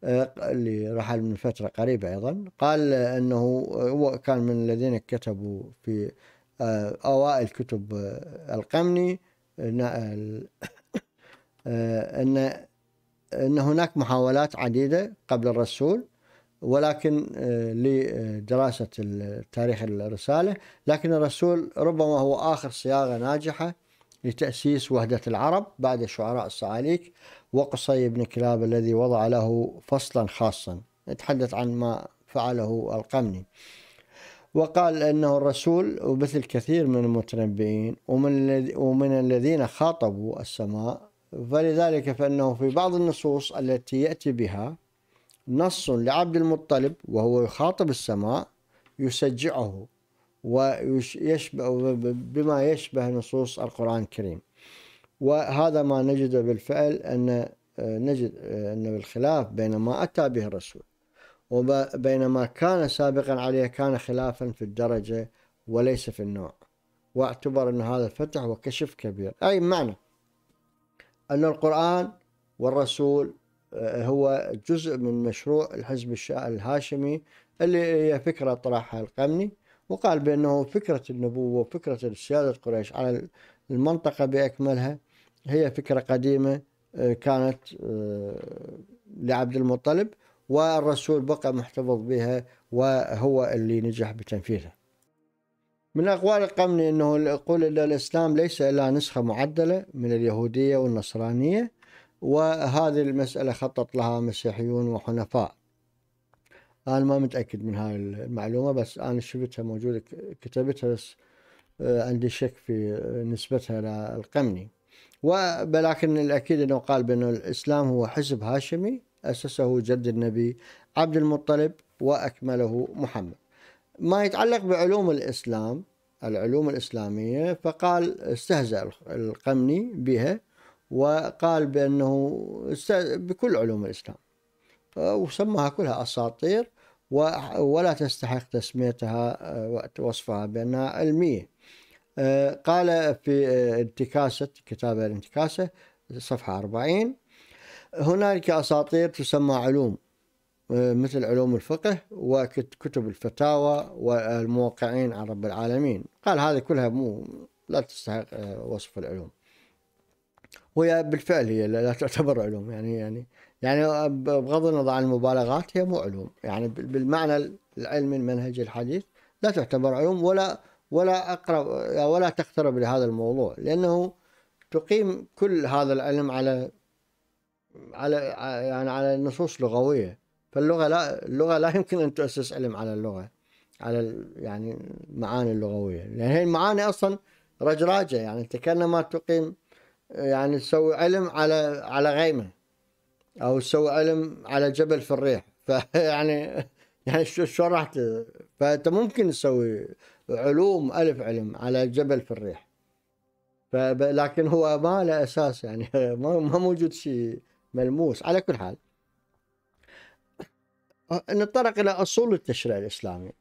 B: اللي رحل من فترة قريبة أيضا قال أنه هو كان من الذين كتبوا في آه، أوائل كتب آه، القمني أن ال- آه، أن هناك محاولات عديدة قبل الرسول ولكن آه، لدراسة تاريخ الرسالة لكن الرسول ربما هو آخر صياغة ناجحة لتأسيس وحدة العرب بعد شعراء الصعاليك وقصي بن كلاب الذي وضع له فصلا خاصا. يتحدث عن ما فعله القمني. وقال أنه الرسول ومثل كثير من المتنبئين ومن ومن الذين خاطبوا السماء فلذلك فإنه في بعض النصوص التي يأتي بها نص لعبد المطلب وهو يخاطب السماء يشجعه ويشبه بما يشبه نصوص القرآن الكريم. وهذا ما نجد بالفعل أن نجد أن بالخلاف بين ما أتى به الرسول وبين ما كان سابقا عليه كان خلافا في الدرجة وليس في النوع. واعتبر أن هذا الفتح هو كشف كبير. أي معنى؟ أن القرآن والرسول آه، هو جزء من مشروع الحزب الهاشمي اللي هي فكرة طرحها القمني وقال بأنه فكرة النبوة وفكرة سيادة قريش على المنطقة بأكملها هي فكرة قديمة آه، كانت آه، لعبد المطلب والرسول بقى محتفظ بها وهو اللي نجح بتنفيذها. من أقوال القمني أنه يقول أن الإسلام ليس إلا نسخة معدلة من اليهودية والنصرانية وهذه المسألة خطط لها مسيحيون وحنفاء. أنا ما متأكد من هاي المعلومة بس أنا شفتها موجودة كتبتها بس آه، عندي شك في نسبتها للقمني ولكن الأكيد أنه قال بأن الإسلام هو حزب هاشمي أسسه جد النبي عبد المطلب وأكمله محمد. ما يتعلق بعلوم الإسلام العلوم الإسلامية فقال استهزأ القمني بها وقال بأنه بكل علوم الإسلام. وسماها كلها أساطير ولا تستحق تسميتها وصفها بأنها علمية. قال في انتكاسة كتاب الانتكاسة صفحة 40 هنالك أساطير تسمى علوم. مثل علوم الفقه وكتب الفتاوى والموقعين عن رب العالمين. قال هذه كلها مو لا تستحق وصف العلوم. وهي بالفعل هي لا تعتبر علوم يعني يعني يعني بغض النظر عن المبالغات هي مو علوم. يعني بالمعنى العلمي المنهجي الحديث لا تعتبر علوم ولا ولا أقرب ولا تقترب لهذا الموضوع لأنه تقيم كل هذا العلم على على يعني على نصوص لغوية. فاللغة لا اللغة لا يمكن أن تؤسس علم على اللغة على يعني المعاني اللغوية. لأن هي المعاني أصلا رجراجة يعني أنت كأنما تقيم يعني تسوي علم على على غيمة أو تسوي علم على جبل في الريح. فيعني يعني شو شو راح فأنت ممكن تسوي علوم ألف علم على جبل في الريح. لكن هو ما له أساس يعني ما موجود شيء ملموس. على كل حال نتطرق إلى أصول التشريع الإسلامي.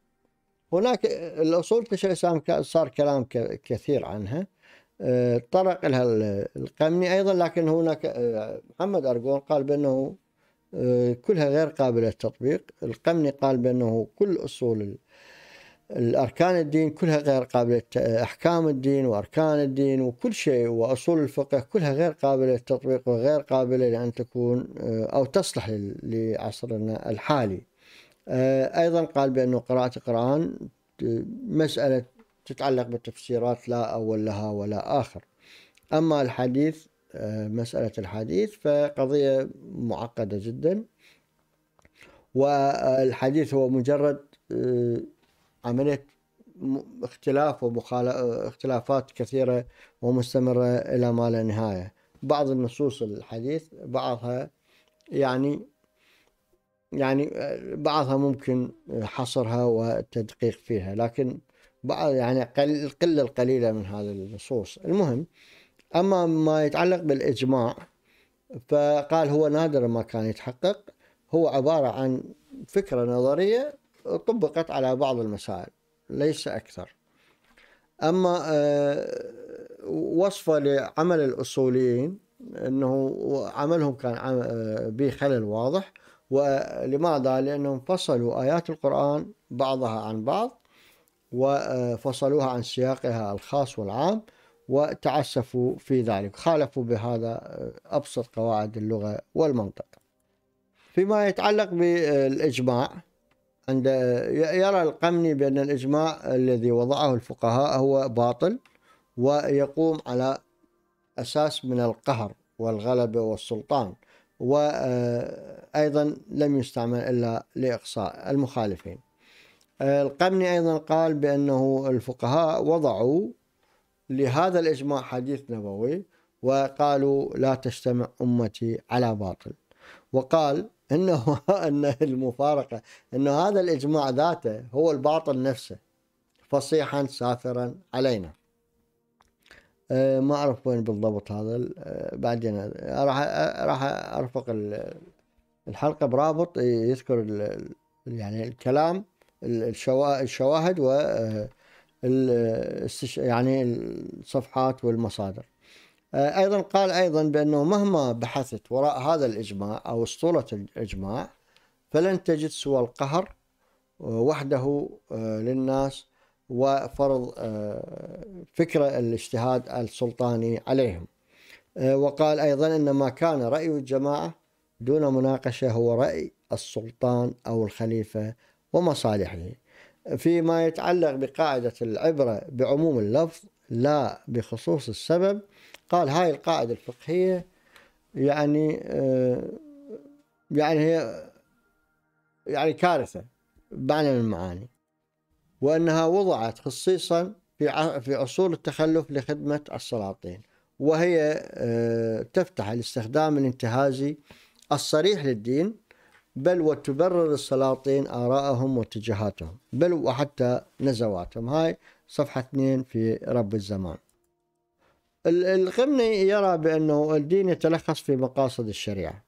B: هناك الأصول التشريع الإسلامي صار كلام كثير عنها. طرق لها القمني أيضا لكن هناك آه، محمد ارجون قال بأنه آه، كلها غير قابلة للتطبيق. القمني قال بأنه كل أصول الأركان الدين كلها غير قابلة أحكام الدين وأركان الدين وكل شيء وأصول الفقه كلها غير قابلة للتطبيق وغير قابلة لأن تكون آه، أو تصلح لعصرنا الحالي. أيضا قال بانه قراءة القرآن مسألة تتعلق بالتفسيرات لا أول لها ولا آخر. أما الحديث آه، مسألة الحديث فقضية معقدة جدا. والحديث هو مجرد آه، عملية اختلاف واختلافات كثيرة ومستمرة إلى ما لا نهاية. بعض النصوص الحديث بعضها يعني يعني بعضها ممكن حصرها والتدقيق فيها لكن بعض يعني القلة القليلة من هذه النصوص. المهم أما ما يتعلق بالإجماع فقال هو نادرا ما كان يتحقق هو عبارة عن فكرة نظرية طبقت على بعض المسائل ليس أكثر أما آه، وصفة لعمل الأصوليين أنه عملهم كان آه، به خلل واضح ولماذا؟ لأنهم فصلوا آيات القرآن بعضها عن بعض وفصلوها عن سياقها الخاص والعام وتعسفوا في ذلك خالفوا بهذا أبسط قواعد اللغة والمنطق فيما يتعلق بالإجماع عند يرى القمني بأن الإجماع الذي وضعه الفقهاء هو باطل ويقوم على أساس من القهر والغلبة والسلطان وأيضا لم يستعمل إلا لإقصاء المخالفين. القمني أيضا قال بأنه الفقهاء وضعوا لهذا الإجماع حديث نبوي وقالوا لا تجتمع أمتي على باطل. وقال إنه إن المفارقة إنه هذا الإجماع ذاته هو الباطل نفسه. فصيحا سافرا علينا. أه، ما أعرف وين بالضبط هذا أه، بعدين راح راح أرفق الحلقة برابط يذكر يعني الكلام الشواهد و آه، يعني الصفحات والمصادر. آه، أيضا قال أيضا بأنه مهما بحثت وراء هذا الإجماع أو أسطورة الإجماع فلن تجد سوى القهر وحده آه، للناس وفرض فكرة الاجتهاد السلطاني عليهم. وقال أيضا أن ما كان رأي الجماعة دون مناقشة هو رأي السلطان أو الخليفة ومصالحه. فيما يتعلق بقاعدة العبرة بعموم اللفظ لا بخصوص السبب قال هاي القاعدة الفقهية يعني آه، يعني هي يعني كارثة بمعنى من المعاني وأنها وضعت خصيصا في في أصول التخلف لخدمة السلاطين وهي آه، تفتح الاستخدام الانتهازي الصريح للدين بل وتبرر السلاطين آراءهم واتجاهاتهم بل وحتى نزواتهم. هاي صفحة 2 في رب الزمان. ال- القمني يرى بأنه الدين يتلخص في مقاصد الشريعة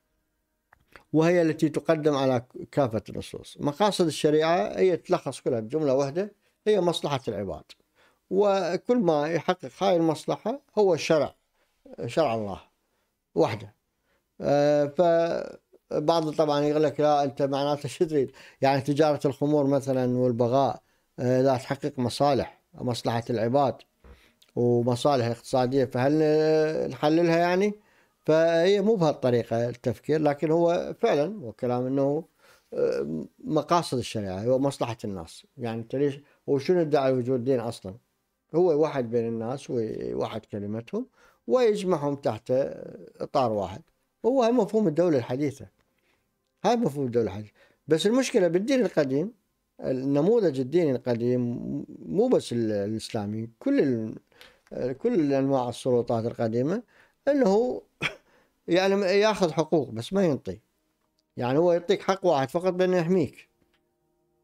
B: وهي التي تقدم على كافة النصوص مقاصد الشريعة هي تلخص كلها بجملة واحدة هي مصلحة العباد. وكل ما يحقق هاي المصلحة هو الشرع شرع الله وحده. آه، فبعض طبعا يقول لك لا أنت معناته شو تريد؟ يعني تجارة الخمور مثلا والبغاء آه، لا تحقق مصالح مصلحة العباد. ومصالح اقتصادية فهل نحللها يعني؟ فهي مو بهالطريقة التفكير لكن هو فعلا وكلام إنه آه، مقاصد الشريعة هو مصلحة الناس يعني أنت ليش هو شنو ادعى وجود دين أصلا؟ هو يوحد بين الناس ويوحد كلمتهم ويجمعهم تحت إطار واحد هو مفهوم الدولة الحديثة هاي مفهوم الدولة الحديثة بس المشكلة بالدين القديم النموذج الديني القديم مو بس ال- الإسلامي كل كل انواع السلطات القديمة أنه يعني ياخذ حقوق بس ما ينطي. يعني هو يعطيك حق واحد فقط بأنه يحميك.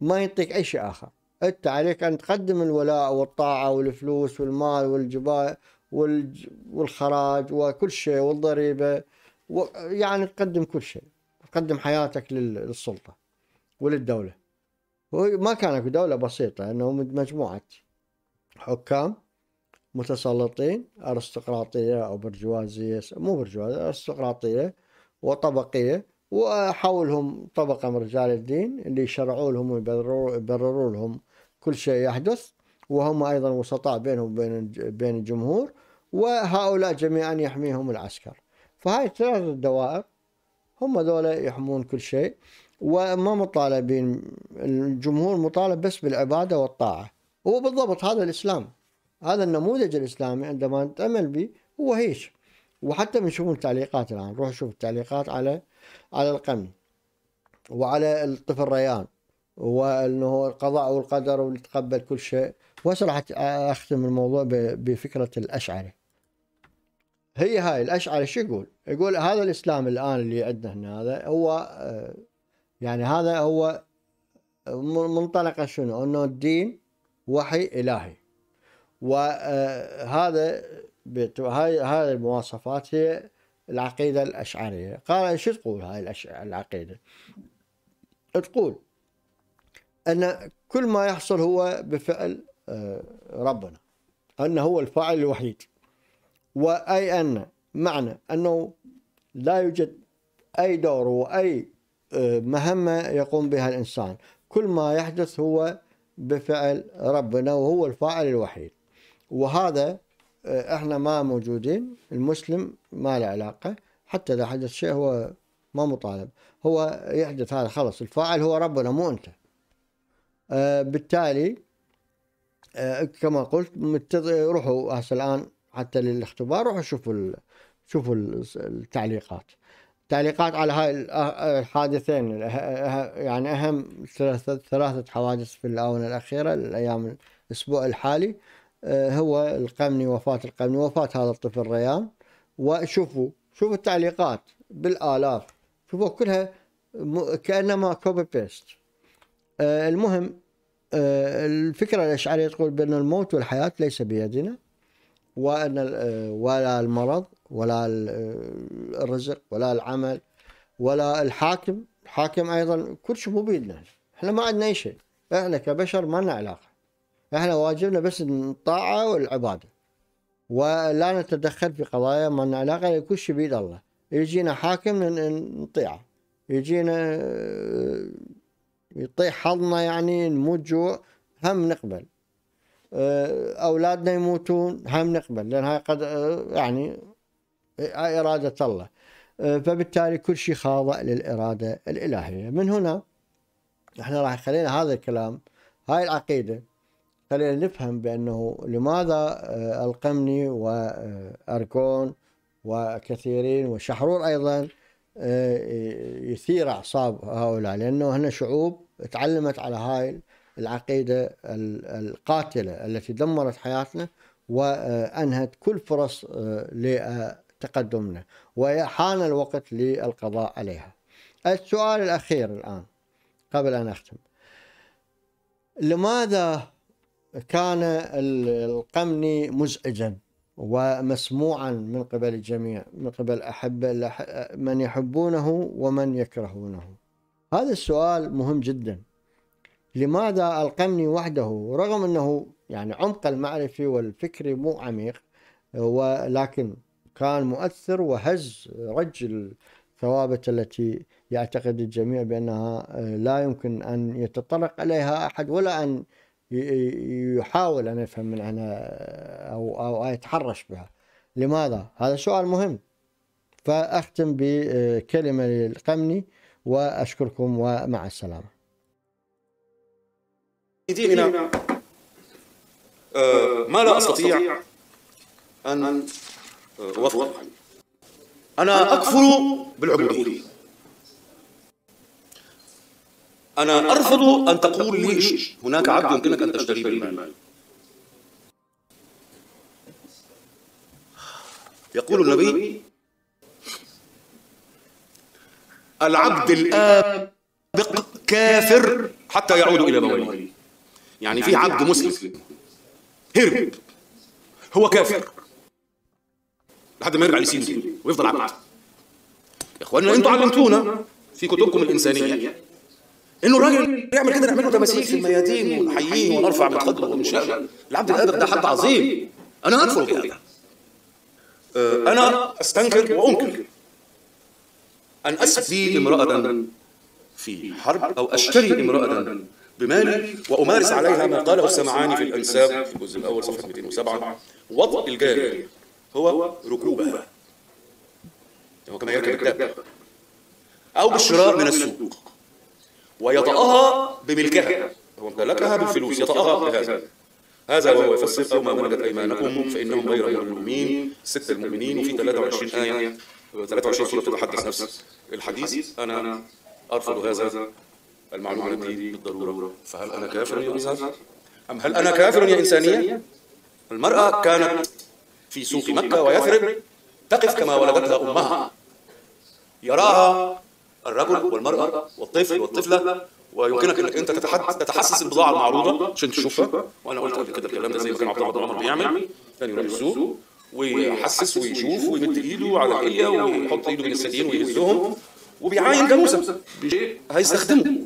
B: ما يعطيك أي شيء آخر. أنت عليك أن تقدم الولاء والطاعة والفلوس والمال والجباء والج- والخراج وكل شيء والضريبة يعني تقدم كل شيء. تقدم حياتك لل- للسلطة وللدولة. ما كانت دولة بسيطة أنه مجموعة حكام متسلطين أرستقراطية أو برجوازية مو برجوازية أرستقراطية وطبقية وحولهم طبقة من رجال الدين اللي يشرعوا لهم ويبرروا يبرروا لهم كل شيء يحدث وهم أيضا وسطاء بينهم وبين بين الجمهور وهؤلاء جميعا يحميهم العسكر. فهاي ثلاث دوائر هم ذولا يحمون كل شيء وما مطالبين الجمهور مطالب بس بالعبادة والطاعة. هو بالضبط هذا الإسلام. هذا النموذج الإسلامي عندما نتأمل به هو هيك وحتى بنشوف التعليقات الآن. روح شوف التعليقات على على القمي وعلى الطفل ريان وأنه القضاء والقدر ويتقبل كل شيء. وهسه راح أختم الموضوع ب- بفكرة الأشعري. هي هاي الأشعري شو يقول؟ يقول هذا الإسلام الآن اللي عندنا هنا هذا هو يعني هذا هو من- منطلقه شنو؟ أنه الدين وحي إلهي. وهذا هاي هاي المواصفات هي العقيدة الأشعرية. قال شو تقول هاي العقيدة؟ تقول أن كل ما يحصل هو بفعل آه، ربنا أنه هو الفاعل الوحيد. وأي أن معنى أنه لا يوجد أي دور وأي آه، مهمة يقوم بها الإنسان. كل ما يحدث هو بفعل ربنا وهو الفاعل الوحيد. وهذا آه، إحنا ما موجودين المسلم ما له علاقة حتى إذا حدث شيء هو ما مطالب. هو يحدث هذا خلص الفاعل هو ربنا مو أنت. آه، بالتالي آه، كما قلت متض- روحوا هسه الآن حتى للاختبار روحوا شوفوا. شوفوا ال- التعليقات. تعليقات على هاي ال- الحادثين يعني أهم ثلاثة, ثلاثة حوادث في الآونة الأخيرة الأيام الأسبوع الحالي. هو القمني وفاة القمني وفاة هذا الطفل ريان وشوفوا شوفوا التعليقات بالآلاف. شوفوا كلها كأنما copy paste آه، المهم آه، الفكرة الأشعرية تقول بأن الموت والحياة ليس بيدنا وأن آه، ولا المرض ولا ال- آه، الرزق ولا العمل ولا الحاكم. الحاكم أيضا كل شيء مو بيدنا إحنا ما عندنا أي شيء. إحنا كبشر ما لنا علاقة. إحنا واجبنا بس الطاعة والعبادة. ولا نتدخل في قضايا ما لنا علاقة لأن كل شيء بيد الله. يجينا حاكم نطيعه. يجينا آه، يطيح حظنا يعني نموت جوع هم نقبل. آه، أولادنا يموتون هم نقبل لأن هاي قد آه، يعني هاي إرادة الله. آه، فبالتالي كل شيء خاضع للإرادة الإلهية. من هنا إحنا راح خلينا هذا الكلام هاي العقيدة. خلينا نفهم بأنه لماذا آه، القمني وأركون وكثيرين وشحرور أيضا آه، يثير أعصاب هؤلاء لأنه هنا شعوب تعلمت على هاي العقيدة ال- القاتلة التي دمرت حياتنا وأنهت كل فرص آه، لتقدمنا وحان الوقت للقضاء عليها. السؤال الأخير الآن قبل أن أختم. لماذا كان ال- القمني مزعجا ومسموعا من قبل الجميع من قبل أحب من يحبونه ومن يكرهونه. هذا السؤال مهم جدا. لماذا القمني وحده؟ رغم أنه يعني عمق المعرفي والفكري مو عميق ولكن كان مؤثر وهز رج الثوابت التي يعتقد الجميع بأنها لا يمكن أن يتطرق إليها أحد ولا أن يحاول أن يفهم منها أو, أو يتحرش بها. لماذا؟ هذا سؤال مهم. فأختم بكلمة للقمني وأشكركم ومع السلامة.
A: ديننا آه، ما لا أستطيع أن آه، اوافق عليه. أنا أنا أرفض أن تقول لي هناك عبد يمكنك أن تشتريه بالمال. يقول النبي العبد الآبق كافر حتى يعود إلى مواليه يعني في عبد مسلم. هرب. هو كافر. لحد ما يرجع لسين ويفضل عبد. يا إخواننا أنتوا علمتونا في كتبكم الإنسانية إنه الراجل يعمل كده نعمل له تماثيل في الميادين ونحييه ونرفع من قدره ومن شأنه. العبد الابق ده حد عظيم. أنا اكفر بهذا آه، أنا أستنكر وأنكر. أن اسفي امرأة في حرب أو أشتري امرأة بمالي وأمارس عليها ما قاله السمعاني في الإنساب في الجزء الأول صفحة 207 وطء الجاريه هو ركوبها. هو كما يركب الدابه أو بالشراء من السوق. ويطأها بملكها. هو امتلكها بالفلوس يطأها بهذا. هذا وهو يفسر أو ما ملكت أيمانكم فإنهم غير ملومين ست المؤمنين وفي 23 آية. 23 سورة تتحدث نفس الحديث أنا أرفض هذا المعلومة دي بالضرورة. فهل أنا كافر يا أستاذ؟ أم هل أنا كافر يا إنسانية؟ المرأة كانت في سوق مكة ويثرب تقف كما ولدتها أمها. يراها الرجل والمرأة والطفل والطفلة. ويمكنك انك أنت تتحسس البضاعه المعروضة عشان تشوفها؟ وأنا قلت قبل كده الكلام ده زي ما كان عبد الله عمر بيعمل كان يروح السوق ويحسس ويشوف ويمد إيده على الحية ويحط إيده بين السدين ويهزهم. وبيعاين جاموسة. هيستخدمه.